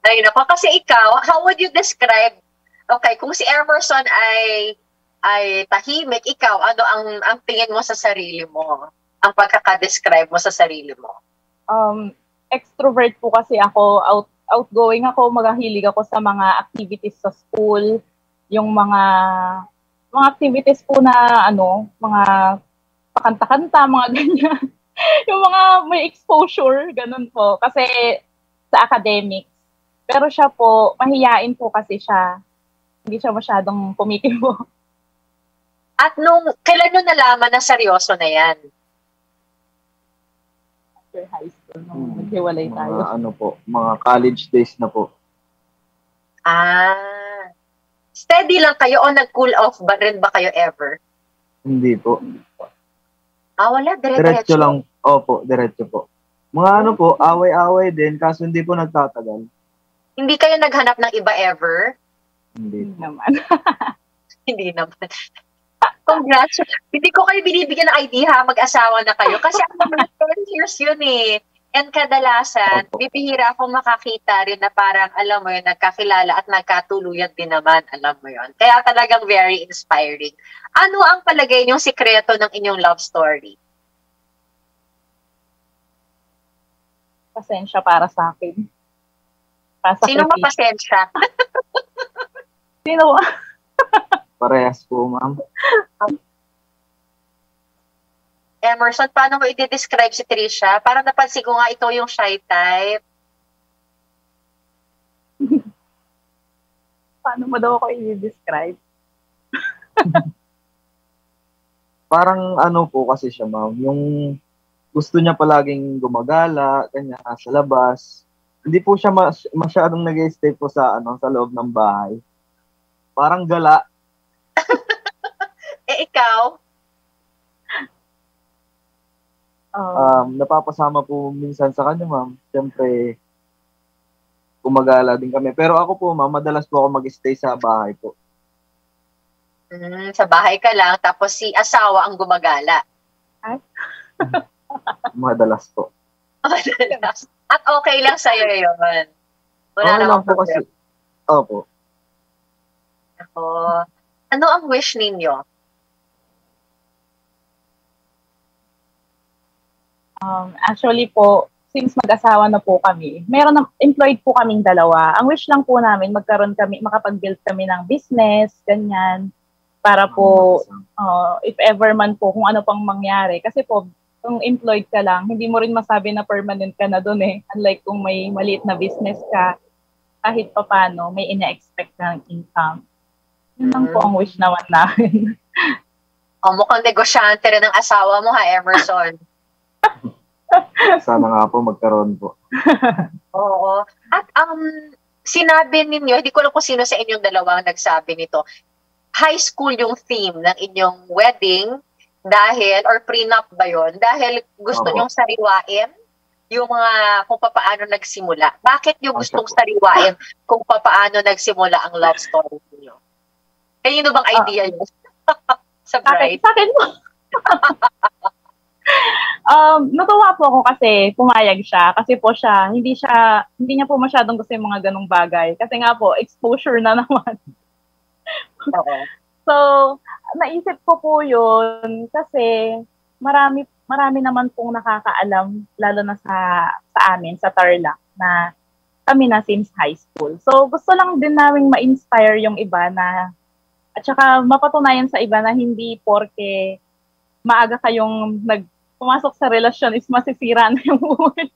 Ay, nako. Kasi ikaw, how would you describe, okay, kung si Emerson ay ay tahimik, ikaw, ano ang, ang tingin mo sa sarili mo? Ang pagkaka-describe mo sa sarili mo? Um, extrovert po kasi ako, out outgoing ako, magahilig ako sa mga activities sa school, yung mga mga activities po na ano, mga pakanta-kanta, mga ganyan. yung mga may exposure, ganun po. Kasi sa academics. Pero siya po, mahiyain po kasi siya. Hindi siya masyadong po. At nung, kailan nyo nalaman na seryoso na yan? After high school nung hmm. naghiwalay mga, tayo. ano po, mga college days na po. Ah. Steady lang kayo o nag-cool off ba rin ba kayo ever? Hindi po. Ah, wala. Diretso, diretso lang. Opo, diretso po. Mga ano po, away-away din, kaso hindi po nagtatagal. Hindi kayo naghanap ng iba ever? Hindi. naman. Hindi naman. Congrats. Hindi ko kayo binibigyan ng idea ha, mag-asawa na kayo. Kasi ako mga 10 years yun eh. And kadalasan, bibihira akong makakita rin na parang, alam mo yun, nagkakilala at nagkatuluyan din naman, alam mo yun. Kaya talagang very inspiring. Ano ang palagay niyong sikreto ng inyong love story? Pasensya para sa akin. Sino mapasensya? Sino? Parehas po, ma'am. Emerson, paano mo i-describe si Trisha? Para napansin ko nga ito yung shy type. Paano mo daw ako i-describe? Parang ano po kasi siya, ma'am. Yung gusto niya palaging gumagala, kanya sa labas. Hindi po siya mas, masyadong nag-stay po sa ano sa loob ng bahay. Parang gala. eh, ikaw? Um, napapasama po minsan sa kanya, ma'am. Siyempre, gumagala din kami. Pero ako po, ma'am, madalas po ako mag-stay sa bahay po. Mm, sa bahay ka lang, tapos si asawa ang gumagala. Ay? Madalas po. Madalas. At okay lang sa'yo yun. Wala okay lang po kasi. Opo. Ako. Ano ang wish ninyo? Um, actually po, since mag-asawa na po kami, meron na, employed po kaming dalawa. Ang wish lang po namin, magkaroon kami, makapag-build kami ng business, ganyan, para po, uh, if ever man po, kung ano pang mangyari. Kasi po, kung employed ka lang, hindi mo rin masabi na permanent ka na doon eh. Unlike kung may maliit na business ka, kahit pa paano, may ina-expect ng income. Yun lang po ang wish naman namin. O, mukhang negosyante rin ng asawa mo ha, Emerson. Sana nga po magkaroon po. Oo. At um, sinabi ninyo, hindi ko alam kung sino sa inyong dalawang nagsabi nito, high school yung theme ng inyong wedding dahil, or prenup ba yon Dahil gusto Oo. nyong sariwain yung mga kung paano nagsimula. Bakit yung gustong sariwain kung paano nagsimula ang love story niyo? Kanino bang idea yun? sa bride? Sa akin po. Um, natuwa po ako kasi pumayag siya. Kasi po siya, hindi siya, hindi niya po masyadong gusto yung mga ganong bagay. Kasi nga po, exposure na naman. so, naisip ko po yun kasi marami, marami naman pong nakakaalam, lalo na sa, sa amin, sa Tarlac, na kami na since high school. So, gusto lang din namin ma-inspire yung iba na, at saka mapatunayan sa iba na hindi porke maaga kayong nag pumasok sa relasyon is masisira na yung buhay.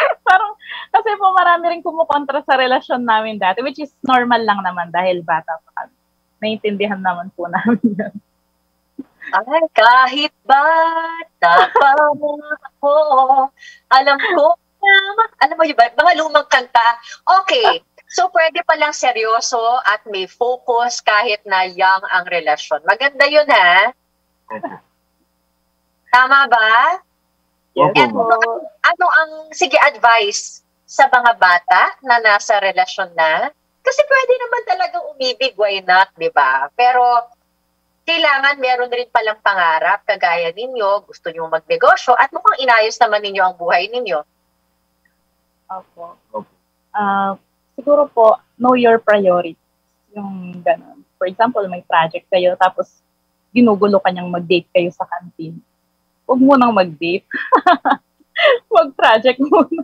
Parang, kasi po marami rin kumukontra sa relasyon namin dati, which is normal lang naman dahil bata pa kami. Naintindihan naman po namin yun. Ay, kahit bata pa ako, alam ko na, alam mo yun ba, mga lumang kanta. Okay, so pwede palang seryoso at may focus kahit na young ang relasyon. Maganda yun ha? Tama ba? Opo, ma'am. ano, ano ang, sige, advice sa mga bata na nasa relasyon na? Kasi pwede naman talaga umibig, why not, di ba? Pero kailangan meron rin palang pangarap, kagaya ninyo, gusto nyo magnegosyo, at mukhang inayos naman ninyo ang buhay ninyo. Opo. Ah, siguro po, know your priorities. Yung ganun. For example, may project kayo, tapos ginugulo ka niyang mag-date kayo sa canteen. Huwag mo nang mag-date. Mag-project muna.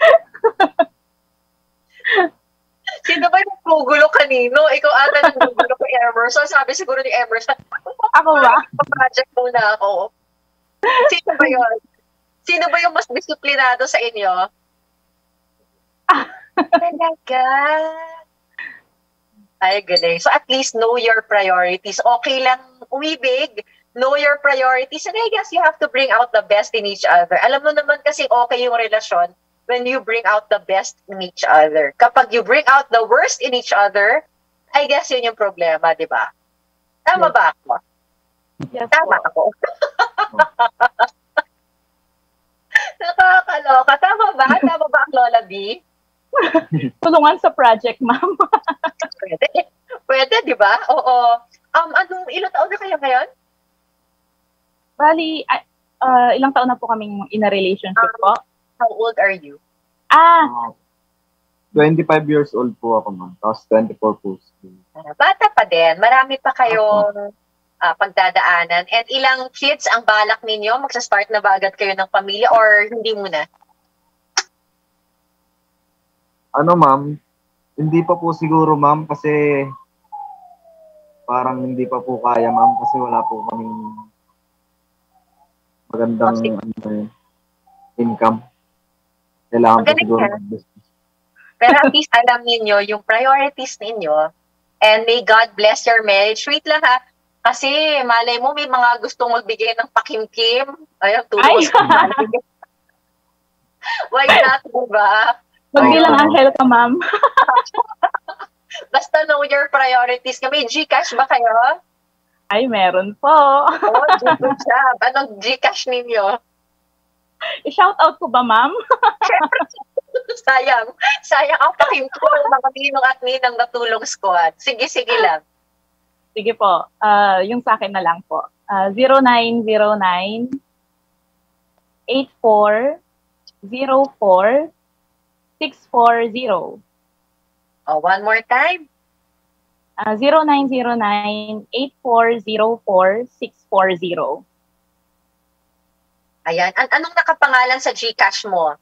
Sino ba yung gugulo kanino? Ikaw ata yung gugulo kay Emerson. Sabi siguro ni Emerson, ako ba? Project muna ako. Sino ba yun? Sino ba yung mas disiplinado sa inyo? Talaga? Ay, galing. So at least know your priorities. Okay lang umibig, know your priorities. And I guess you have to bring out the best in each other. Alam mo naman kasi okay yung relasyon when you bring out the best in each other. Kapag you bring out the worst in each other, I guess yun yung problema, di ba? Tama ba ako? Yes, Tama ako. Nakakaloka. Tama ba? Tama ba ang Lola B? Tulungan sa project, ma'am. Pwede. ba? Oo. Um, anong, ilang taon na kayo ngayon? Bali, ah, ah, ilang taon na po kaming in a relationship po? How old are you? Ah, 25 years old po ako, ma'am. Tapos 24 po. Bata pa din. Marami pa kayong ah, pagdadaanan. And ilang kids ang balak ninyo? Magsa-start na ba agad kayo ng pamilya or hindi muna? Ano, ma'am? Hindi pa po siguro, ma'am, kasi parang hindi pa po kaya, ma'am, kasi wala po kaming magandang ano, eh, income. Kailangan Magaling siguro ka. mag-business. Pero at least alam ninyo yung priorities ninyo and may God bless your marriage. Wait lang ha. Kasi malay mo may mga gustong magbigay ng pakimkim. Ayun, tulong. Why not, diba? magbilang anghel ka, ma'am. Basta know your priorities. May Gcash ba kayo? Ay, meron po. Oh, good job. Anong Gcash ninyo? I-shout out ko ba, ma'am? sayang. Sayang ang pakimkim ng mga ninong at ninang natulong squad. Sige, sige lang. Sige po. Ah, yung sa akin na lang po. Ah, 0909 84 04 640. Oh, one more time. Ah, 0909 8404 640. Ayan. An- anong nakapangalan sa Gcash mo?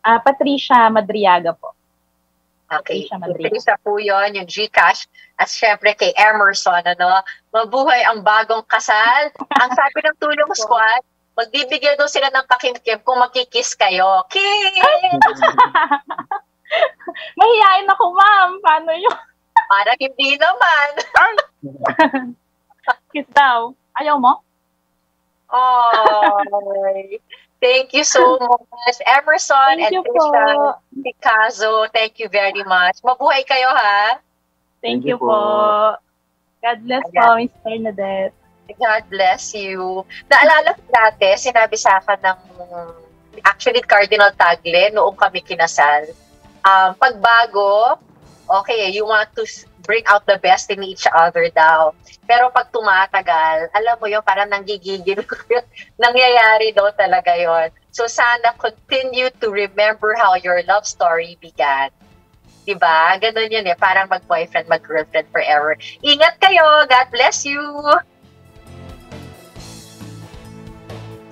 Ah, Patricia Madriaga po. Okay. Patricia Madriaga. Po yun, yung Gcash. At syempre kay Emerson, ano, mabuhay ang bagong kasal. ang sabi ng tulong squad, magbibigay daw sila ng pakimkim kung magkikiss kayo. Kiss! Mahihain ako, ma'am. Paano yun? Para hindi naman. Kiss daw. Ayaw mo? Oh, thank you so much. Emerson Thank and Trisha. Picasso, thank you very much. Mabuhay kayo, ha? Thank, Thank you you po. po. God bless Ayan. po, Miss Bernadette. God bless you. Naalala ko dati, sinabi sa akin ng actually Cardinal Tagle noong kami kinasal. Um, pagbago, okay, you want to bring out the best in each other daw. Pero pag tumatagal, alam mo yun, parang nanggigigil ko yun. Nangyayari daw talaga yon. So sana continue to remember how your love story began. Diba? Ganun yun eh. Parang mag-boyfriend, mag-girlfriend forever. Ingat kayo. God bless you.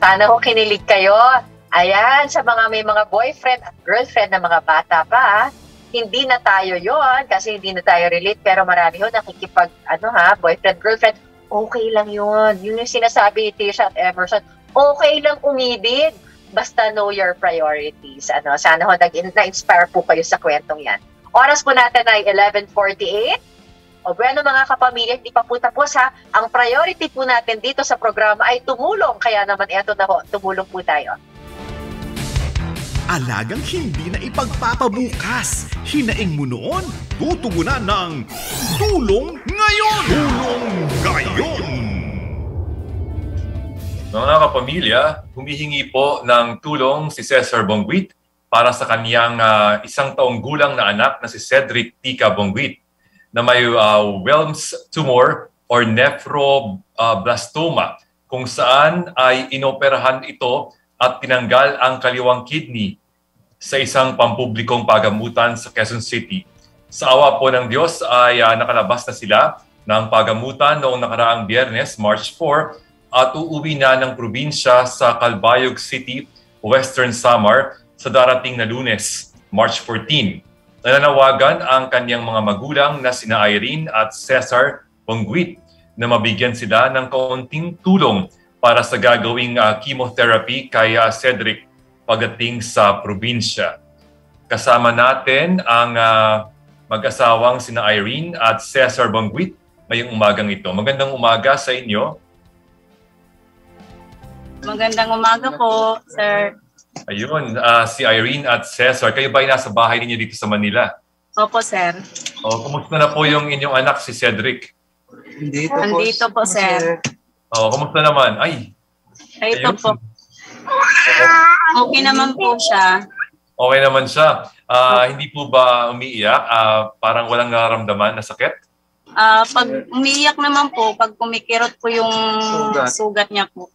Sana ho kinilig kayo. Ayan, sa mga may mga boyfriend at girlfriend na mga bata pa, hindi na tayo yon kasi hindi na tayo relate pero marami ho nakikipag ano ha, boyfriend, girlfriend, okay lang yun. Yun yung sinasabi ni Tisha at Emerson, okay lang umibig. Basta know your priorities. Ano, sana ho nag- na-inspire po kayo sa kwentong yan. Oras po natin ay 11.48. O bueno mga kapamilya, hindi pa po tapos ha. Ang priority po natin dito sa programa ay tumulong. Kaya naman eto na ho, tumulong po tayo. Alagang hindi na ipagpapabukas. Hinaing mo noon, tutugunan ng Tulong Ngayon! Tulong Ngayon! Mga kapamilya, humihingi po ng tulong si Cesar Bongwit para sa kaniyang ah, isang taong gulang na anak na si Cedric Tika Bongwit na may ah, Wilms tumor or nephroblastoma kung saan ay inoperahan ito at tinanggal ang kaliwang kidney sa isang pampublikong pagamutan sa Quezon City. Sa awa po ng Diyos ay ah, nakalabas na sila ng pagamutan noong nakaraang biyernes, March 4, at uuwi na ng probinsya sa Calbayog City, Western Samar sa darating na lunes, March 14. Nananawagan ang kanyang mga magulang na sina Irene at Cesar Bongwit na mabigyan sila ng kaunting tulong para sa gagawing ah, chemotherapy kay ah, Cedric pagdating sa probinsya. Kasama natin ang ah, mag-asawang sina Irene at Cesar Bongwit ngayong umagang ito. Magandang umaga sa inyo. Magandang umaga po, sir. Ayun, ah, si Irene at Cesar, kayo ba ay nasa bahay ninyo dito sa Manila? Opo, sir. O, kumusta na po yung inyong anak, si Cedric? Dito Andito po, sir. O, kumusta naman? Ay, Ito Ayun. po. Okay naman po siya. okay naman siya. Ah, hindi po ba umiiyak? Ah, parang walang nararamdaman na sakit? Ah, pag umiiyak naman po, pag kumikirot po yung Sugat. sugat, niya po.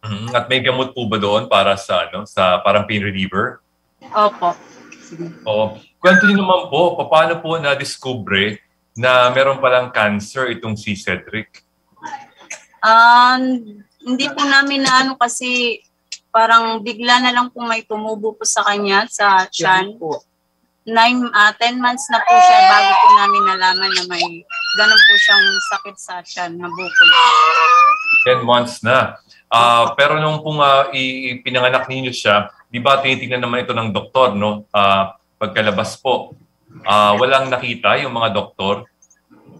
Mhm. At may gamot po ba doon para sa ano, sa parang pain reliever? Opo. Oo. Kwento niyo naman po, paano po na-discover na meron palang cancer itong si Cedric? Ah, hindi po namin na ano kasi parang bigla na lang po may tumubo po sa kanya sa tiyan. Nine, ah, 10 months na po siya bago po namin nalaman na may ganun po siyang sakit sa tiyan na bukol. 10 months na. Ah, pero nung pong i- ipinanganak ninyo siya, di ba tinitingnan naman ito ng doktor, no? Ah, pagkalabas po, ah, walang nakita yung mga doktor.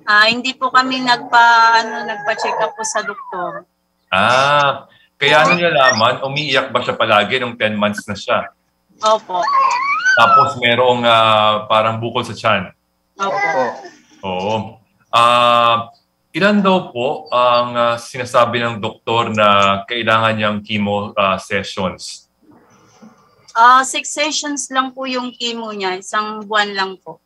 Ah, hindi po kami nagpa ano nagpa-check up po sa doktor. Ah, kaya ano niya laman, umiiyak ba siya palagi nung 10 months na siya? Opo. Tapos merong ah, parang bukol sa tiyan. Opo. Oo. Ah, ilan daw po ang ah, sinasabi ng doktor na kailangan niyang chemo ah, sessions? Ah, six sessions lang po yung chemo niya, isang buwan lang po.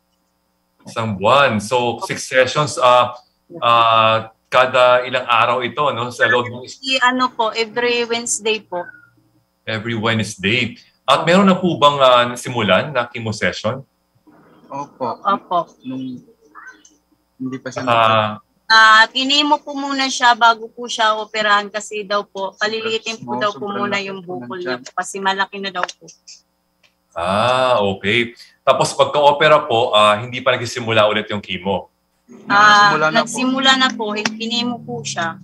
Isang buwan. So, six sessions, ah ah, kada ilang araw ito, no? Sa loob ng ano po, every Wednesday po. every Wednesday. At meron na po bang ah, nasimulan na chemo session? Opo. Opo. Nung hindi pa siya Ah, Ah, kinimo po muna siya bago po siya operahan kasi daw po, paliliitin po daw po muna yung bukol niya po kasi malaki na daw po. Ah, okay. Tapos pagka-opera po, ah, hindi pa nagsisimula ulit yung chemo. Ah, Nagsimula na po. nagsimula na po, kinimo po siya.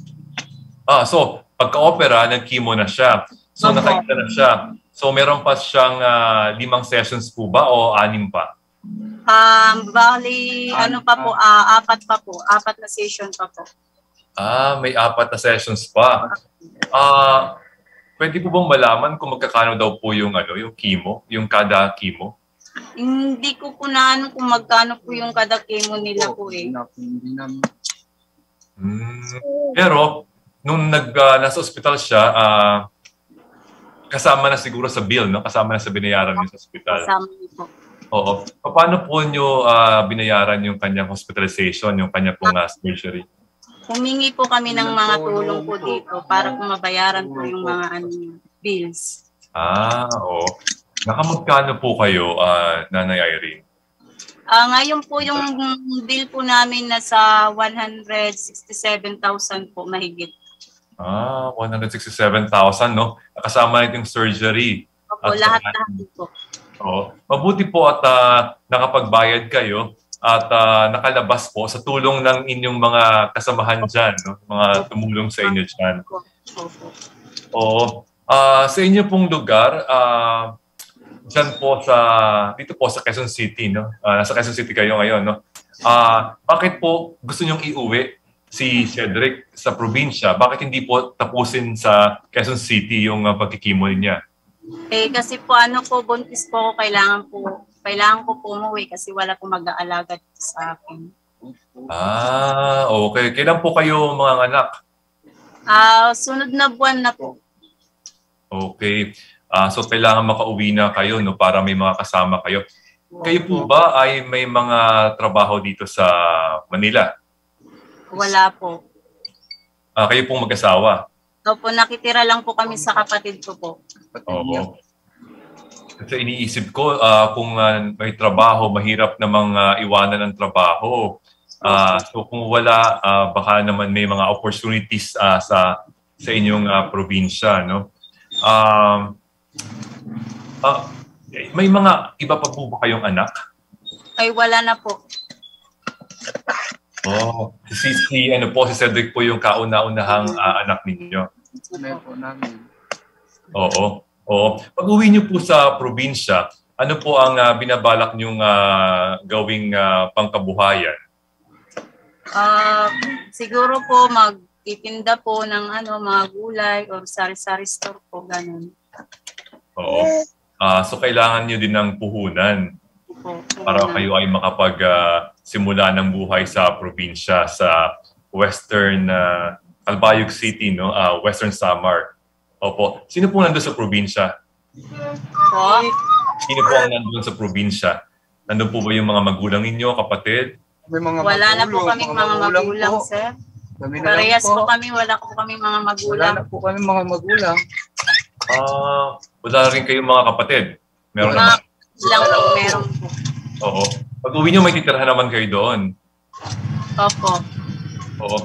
Ah, so pagka-opera, nag-chemo na siya. So Opo. nakita na siya. So meron pa siyang ah, limang sessions po ba o anim pa? Um, bali, ano pa po, ah, apat pa po, apat na session pa po. Ah, may apat na sessions pa. Ah, pwede po bang malaman kung magkakano daw po yung ano, yung chemo, yung kada chemo? Hindi ko po na ano kung magkano po yung kada chemo nila po eh. Hmm. Pero nung nag ah, nasa ospital siya, ah, kasama na siguro sa bill, no? Kasama na sa binayaran niyo sa ospital. Kasama po. Oo. Paano po niyo ah, binayaran yung kanyang hospitalization, yung kanya pong ah, surgery? Humingi po kami ng mga tulong po dito para po mabayaran po yung mga ano, bills. Ah, oo. Nakamagkano po kayo, ah, Nanay Irene? Ah, ngayon po yung bill po namin nasa 167,000 po mahigit. Ah, 167,000, no? Kasama na yung surgery. Opo, At- lahat-lahat po. Oo. Mabuti po at ah, nakapagbayad kayo at ah, nakalabas po sa tulong ng inyong mga kasamahan dyan, no? mga tumulong sa inyo dyan. Oo. Ah, sa inyo pong lugar, ah, dyan po sa, dito po sa Quezon City, no? Ah, nasa Quezon City kayo ngayon, no? Ah, bakit po gusto nyong iuwi si Cedric sa probinsya? Bakit hindi po tapusin sa Quezon City yung uh, pagkikimo niya? Eh, kasi po ano po, buntis po kailangan po, kailangan ko po umuwi kasi wala po mag-aalaga dito sa akin. Ah, okay. Kailan po kayo mga anak? Ah, sunod na buwan na po. Okay. Ah, so kailangan makauwi na kayo no para may mga kasama kayo. Kayo po ba ay may mga trabaho dito sa Manila? Wala po. Ah, kayo pong mag-asawa? Opo, nakitira lang po kami sa kapatid ko po. Oo. Kasi iniisip ko ah, kung ah, may trabaho, mahirap namang ah, iwanan ng trabaho. Ah, so kung wala, ah, baka naman may mga opportunities ah, sa sa inyong ah, probinsya, no? Um, ah, may mga iba pa po ba kayong anak? Ay, wala na po. Oh, si, si ano po si Cedric po yung kauna-unahang ah, anak ninyo. Tunay po namin. Oo. Oo. Pag uwi niyo po sa probinsya, ano po ang ah, binabalak niyong ah, gawing ah, pangkabuhayan? Ah, siguro po magtitinda po ng ano, mga gulay or sari-sari store po, ganun. Oo. Ah, so kailangan niyo din ng puhunan para kayo ay makapag ah, simula ng buhay sa probinsya sa Western ah, Albayog City, no? Ah, Western Samar. Opo. Sino po nandun sa probinsya? Po? Sino po ang nandun sa probinsya? Nandun po ba yung mga magulang ninyo, kapatid? May mga Wala na po magulang, kaming mga mga magulang magulang, po. sir. Kami na lang Parehas po. po kami, wala po kami mga Wala magulang. na po kami mga magulang. Ah, wala rin kayong mga kapatid. Meron Mga naman. lang po, meron po. Oo. Pag uwi nyo, may titirhan naman kayo doon. Opo. Oo.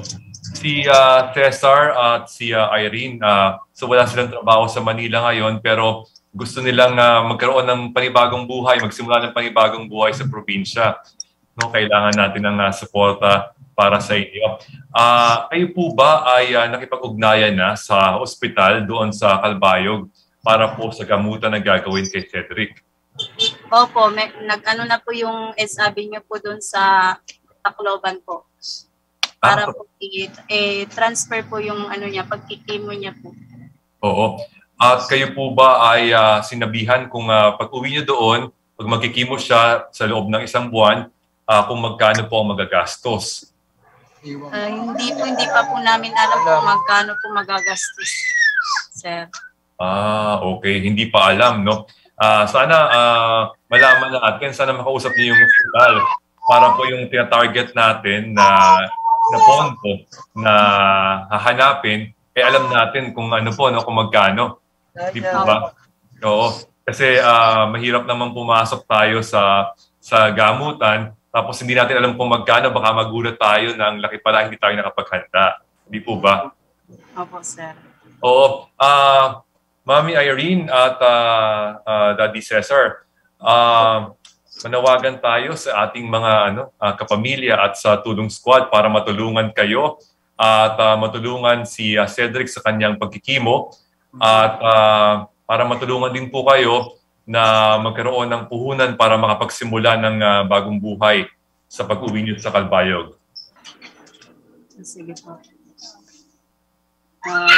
Si ah, Cesar at si ah, Irene, ah, so wala silang trabaho sa Manila ngayon pero gusto nilang ah, magkaroon ng panibagong buhay, magsimula ng panibagong buhay sa probinsya. No, kailangan natin ng ah, suporta para sa inyo. Ah, kayo po ba ay ah, nakipag-ugnayan na sa ospital doon sa Calbayog para po sa gamutan na gagawin kay Cedric? Opo, nag-ano na po yung SAB niyo po dun sa Tacloban po. Para Ah, po i- eh, transfer po yung ano niya, pagkikimo niya po. Oo. At kayo po ba ay ah, sinabihan kung ah, pag uwi niyo doon, pag magkikimo siya sa loob ng isang buwan, ah, kung magkano po ang magagastos? Ah, hindi po, hindi pa po namin alam kung magkano po magagastos, sir. Ah, okay. Hindi pa alam, no? Ah, sana ah, malaman natin, sana makausap niyo yung hospital para po yung tina-target natin na na pondo na hahanapin, eh alam natin kung ano po, no, kung magkano. Di po ba? Oo. Kasi ah, mahirap naman pumasok tayo sa sa gamutan, tapos hindi natin alam kung magkano, baka magulat tayo ng laki pala, hindi tayo nakapaghanda. Di po ba? Opo, sir. Oo. Ah, Mami Irene at ah, ah, Daddy Cesar, ah, manawagan tayo sa ating mga ano, ah, kapamilya at sa tulong squad para matulungan kayo at ah, matulungan si ah, Cedric sa kanyang pagkikimo at ah, para matulungan din po kayo na magkaroon ng puhunan para makapagsimula ng ah, bagong buhay sa pag-uwi niyo sa Kalbayog. Sige po. Uh,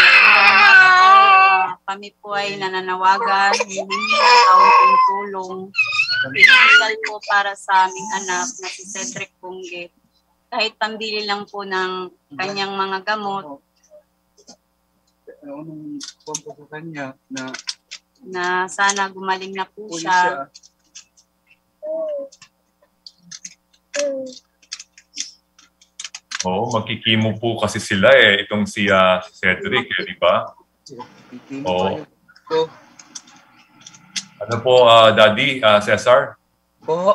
kami po ay nananawagan, humingi ng kaunting tulong. Pinasal po para sa aming anak na si Cedric Punggit. Kahit pambili lang po ng kanyang mga gamot Ano nung pompo ko kanya na na sana gumaling na po siya. Oo, magkikimo po kasi sila eh, itong si ah, Cedric eh, di ba? Oo. Po. Ano po, ah, Daddy, ah, Cesar? Po.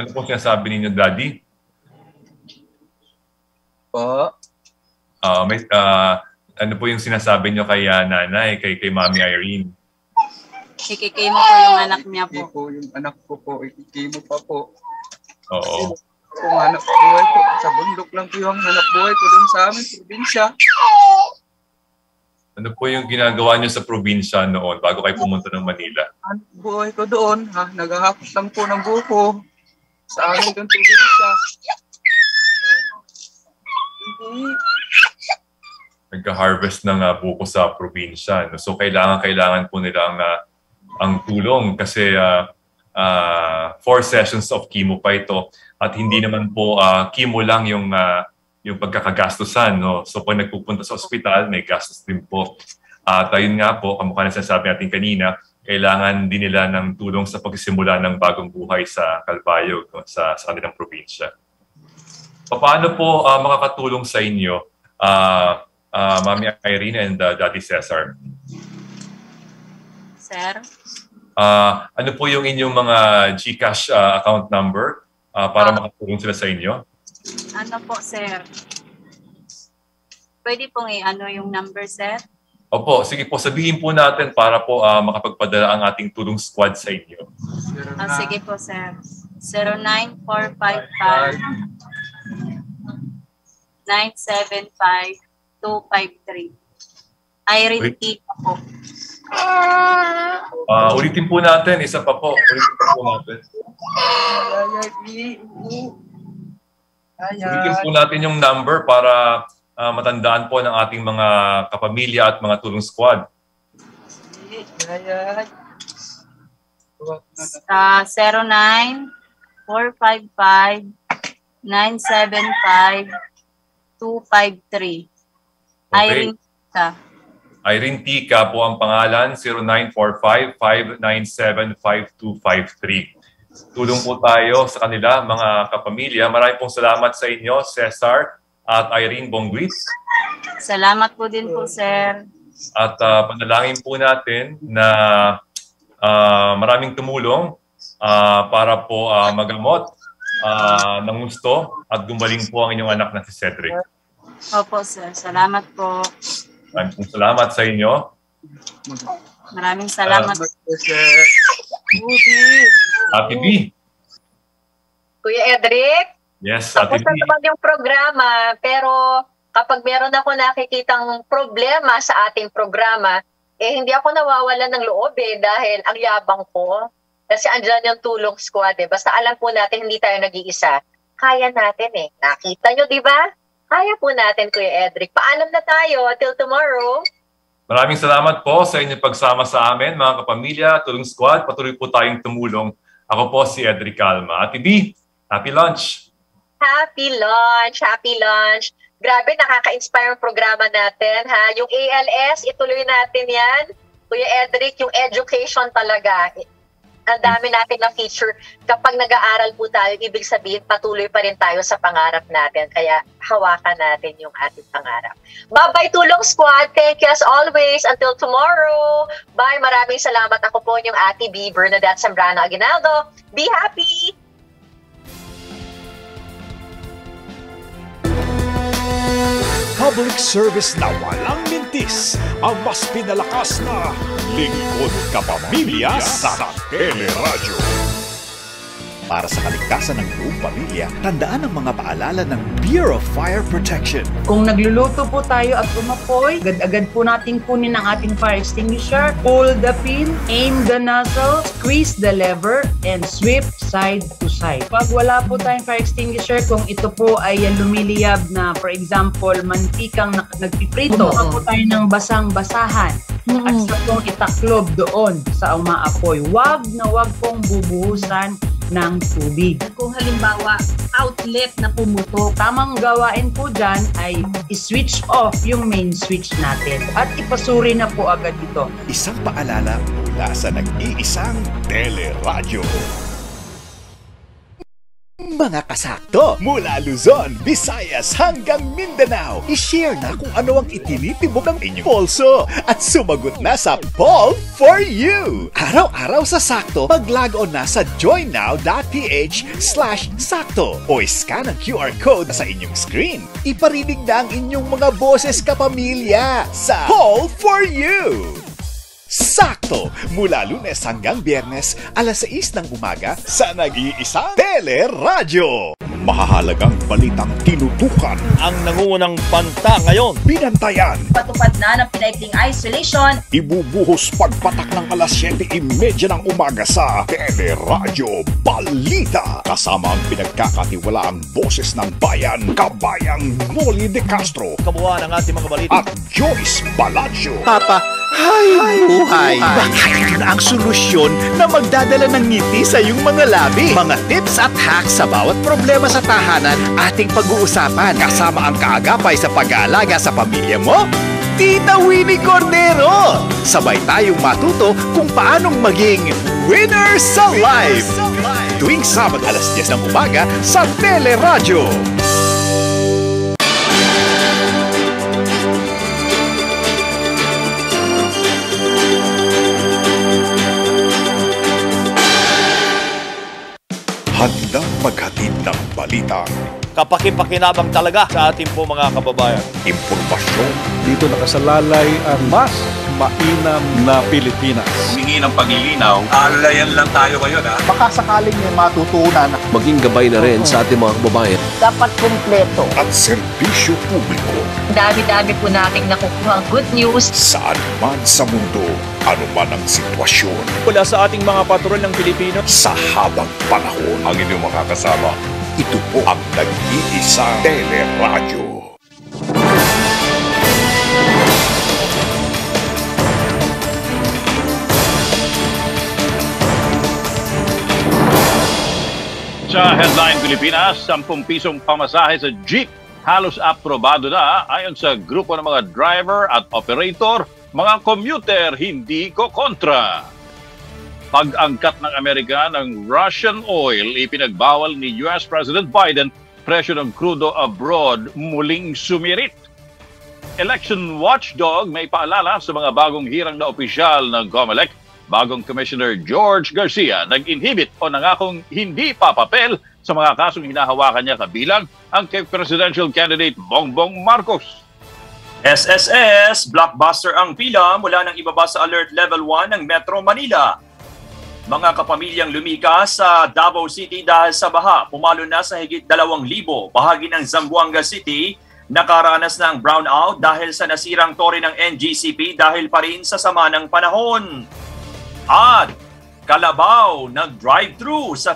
Ano po sinasabi ninyo, Daddy? Po. Ah, may, ah, ano po yung sinasabi nyo kay ah, nanay, kay, kay Mami Irene? Ikikimo po yung anak niya po. po yung anak ko po, ikikimo pa po. Oo. Kung hanap buhay ko, sa bundok lang po yung hanap buhay ko dun sa amin, probinsya. Ano po yung ginagawa nyo sa probinsya noon bago kayo pumunta ng Manila? Buhay ko doon, ha? Naghahapos lang po ng buko. Sa amin dun probinsya. Hindi. Nagka-harvest ng ah, buko sa probinsya. No? So kailangan kailangan po nila ang, ah, ang tulong kasi ah, ah, four sessions of chemo pa ito at hindi naman po ah, chemo lang yung ah, yung pagkakagastusan. No? So pag nagpupunta sa ospital, may gastos din po. At ayun nga po, kamukha na sinasabi natin kanina, kailangan din nila ng tulong sa pagsisimula ng bagong buhay sa Calbayog, no? sa, sa kanilang probinsya. Paano po ah, makakatulong sa inyo, ah, ah, Mami Irene and ah, Daddy Cesar? Sir? Ah, ano po yung inyong mga GCash ah, account number ah, para makatulong sila sa inyo? Ano po, sir? Pwede pong i-ano yung number, sir? Opo, sige po, sabihin po natin para po ah, makapagpadala ang ating tulong squad sa inyo. Ah, sige po, sir. 09455 975 253. Irene. Tita po. Ah, ulitin po natin, isa pa po. Ulitin po natin. Ulitin po natin yung number para ah, matandaan po ng ating mga kapamilya at mga tulong squad. Sa 09 455 975 253. Okay. Irene Tita. Irene Tika po ang pangalan, 0945-597-5253. Tulong po tayo sa kanila, mga kapamilya. Maraming pong salamat sa inyo, Cesar at Irene Bongwit. Salamat po din po, sir. At uh, panalangin po natin na uh, maraming tumulong uh, para po uh, magamot uh, ng gusto at gumaling po ang inyong anak na si Cedric. Opo, sir. Salamat po. Maraming pong salamat sa inyo. Maraming salamat. Uh, Ate B. Kuya Edric? Yes, Tapos Ate B. na naman yung programa, pero kapag meron ako nakikitang problema sa ating programa, eh hindi ako nawawalan ng loob eh dahil ang yabang ko. Kasi andyan yung tulong squad eh. Basta alam po natin hindi tayo nag-iisa. Kaya natin eh. Nakita nyo, di ba? Kaya po natin, Kuya Edric. Paalam na tayo. Till tomorrow. Maraming salamat po sa inyong pagsama sa amin, mga kapamilya, Tulong Squad. Patuloy po tayong tumulong. Ako po si Edric Calma. Ate B, happy lunch! Happy lunch! Happy lunch! Grabe, nakaka-inspire ang programa natin. ha Yung ALS, ituloy natin yan. Kuya Edric, yung education talaga. Ang dami natin na feature. Kapag nag-aaral po tayo, ibig sabihin patuloy pa rin tayo sa pangarap natin. Kaya hawakan natin yung ating pangarap. Bye-bye Tulong Squad. Thank you as always. Until tomorrow. Bye. Maraming salamat. Ako po yung Ate B. Bernadette Zambrano Aguinaldo. Be happy! Public service na walang mintis ang mas pinalakas na lingkod kapamilya sa Teleradyo. Para sa kaligtasan ng buong pamilya, tandaan ang mga paalala ng Bureau of Fire Protection. Kung nagluluto po tayo at umapoy, agad-agad po natin kunin ang ating fire extinguisher, pull the pin, aim the nozzle, squeeze the lever, and sweep side to side. Pag wala po tayong fire extinguisher, kung ito po ay lumiliyab na, for example, mantikang na, nagpiprito, Oo. po tayo ng basang-basahan at sa pong itaklob doon sa umaapoy. Wag na wag pong bubuhusan ng tubig. Kung halimbawa, outlet na pumutok. Tamang gawain po dyan ay i-switch off yung main switch natin at ipasuri na po agad ito. Isang paalala mula sa nag-iisang Teleradyo. Mga kasakto, mula Luzon, Visayas hanggang Mindanao, ishare na kung ano ang itinitibok ng inyong pulso at sumagot na sa Poll for You! Araw-araw sa sakto, mag-log on na sa joinnow.ph slash sakto o scan ang QR code sa inyong screen. Iparinig na ang inyong mga boses kapamilya sa Poll for You! Sakto! Mula lunes hanggang biyernes, alas 6 ng umaga sa nag-iisang Teleradyo. Mahahalagang balitang tinutukan. Ang nangungunang banta ngayon. Binantayan. Patupad na ng pinaikling isolation. Ibubuhos pagpatak ng alas 7.30 ng umaga sa Teleradyo Balita. Kasama ang pinagkakatiwalaang boses ng bayan, kabayang Noli de Castro. Kabuuan ng ating mga balita. At Joyce Balacio. Papa, Hay buhay! Baka ito na ang solusyon na magdadala ng ngiti sa iyong mga labi. Mga tips at hacks sa bawat problema sa tahanan ating pag-uusapan. Kasama ang kaagapay sa pag-aalaga sa pamilya mo. Tita Winnie Cordero! Sabay tayong matuto kung paanong maging winner sa life! Tuwing Sabado alas 10 ng umaga sa Teleradyo. Handang maghatid ng balita, Kapakipakinabang talaga sa ating po mga kababayan. impormasyon, Dito nakasalalay ang mas mainam na Pilipinas. Humingi ng paglilinaw, alalayan lang tayo ngayon ha. Baka sakaling may matutunan. Maging gabay na rin sa ating mga kababayan. Dapat kumpleto. at serbisyo publiko Dami-dami po nating nakukuha good news. saan man sa mundo, anuman ang sitwasyon, Mula sa ating mga patrol ng Pilipino. sa habang panahon. Ang inyong makakasama, ito po ang nag-iisang Teleradyo. Sa Headline Pilipinas, 10 pisong pamasahe sa jeep halos aprobado na ayon sa grupo ng mga driver at operator, mga commuter hindi ko kontra. Pag-angkat ng Amerika ng Russian oil, ipinagbawal ni US President Biden presyo ng crudo abroad muling sumirit. Election watchdog may paalala sa mga bagong hirang na opisyal ng COMELEC. Bagong Commissioner George Garcia nag-inhibit o nangakong hindi papapel sa mga kasong hinahawakan niya kabilang ang kay presidential candidate Bongbong Marcos. SSS, blockbuster ang pila mula ng ibaba sa Alert Level 1 ng Metro Manila. Mga kapamilyang lumikas sa Davao City dahil sa baha, pumalo na sa higit 2,000 bahagi ng Zamboanga City nakaranas ng brownout dahil sa nasirang tore ng NGCP dahil pa rin sa sama ng panahon. At Kalabaw nag-drive-thru sa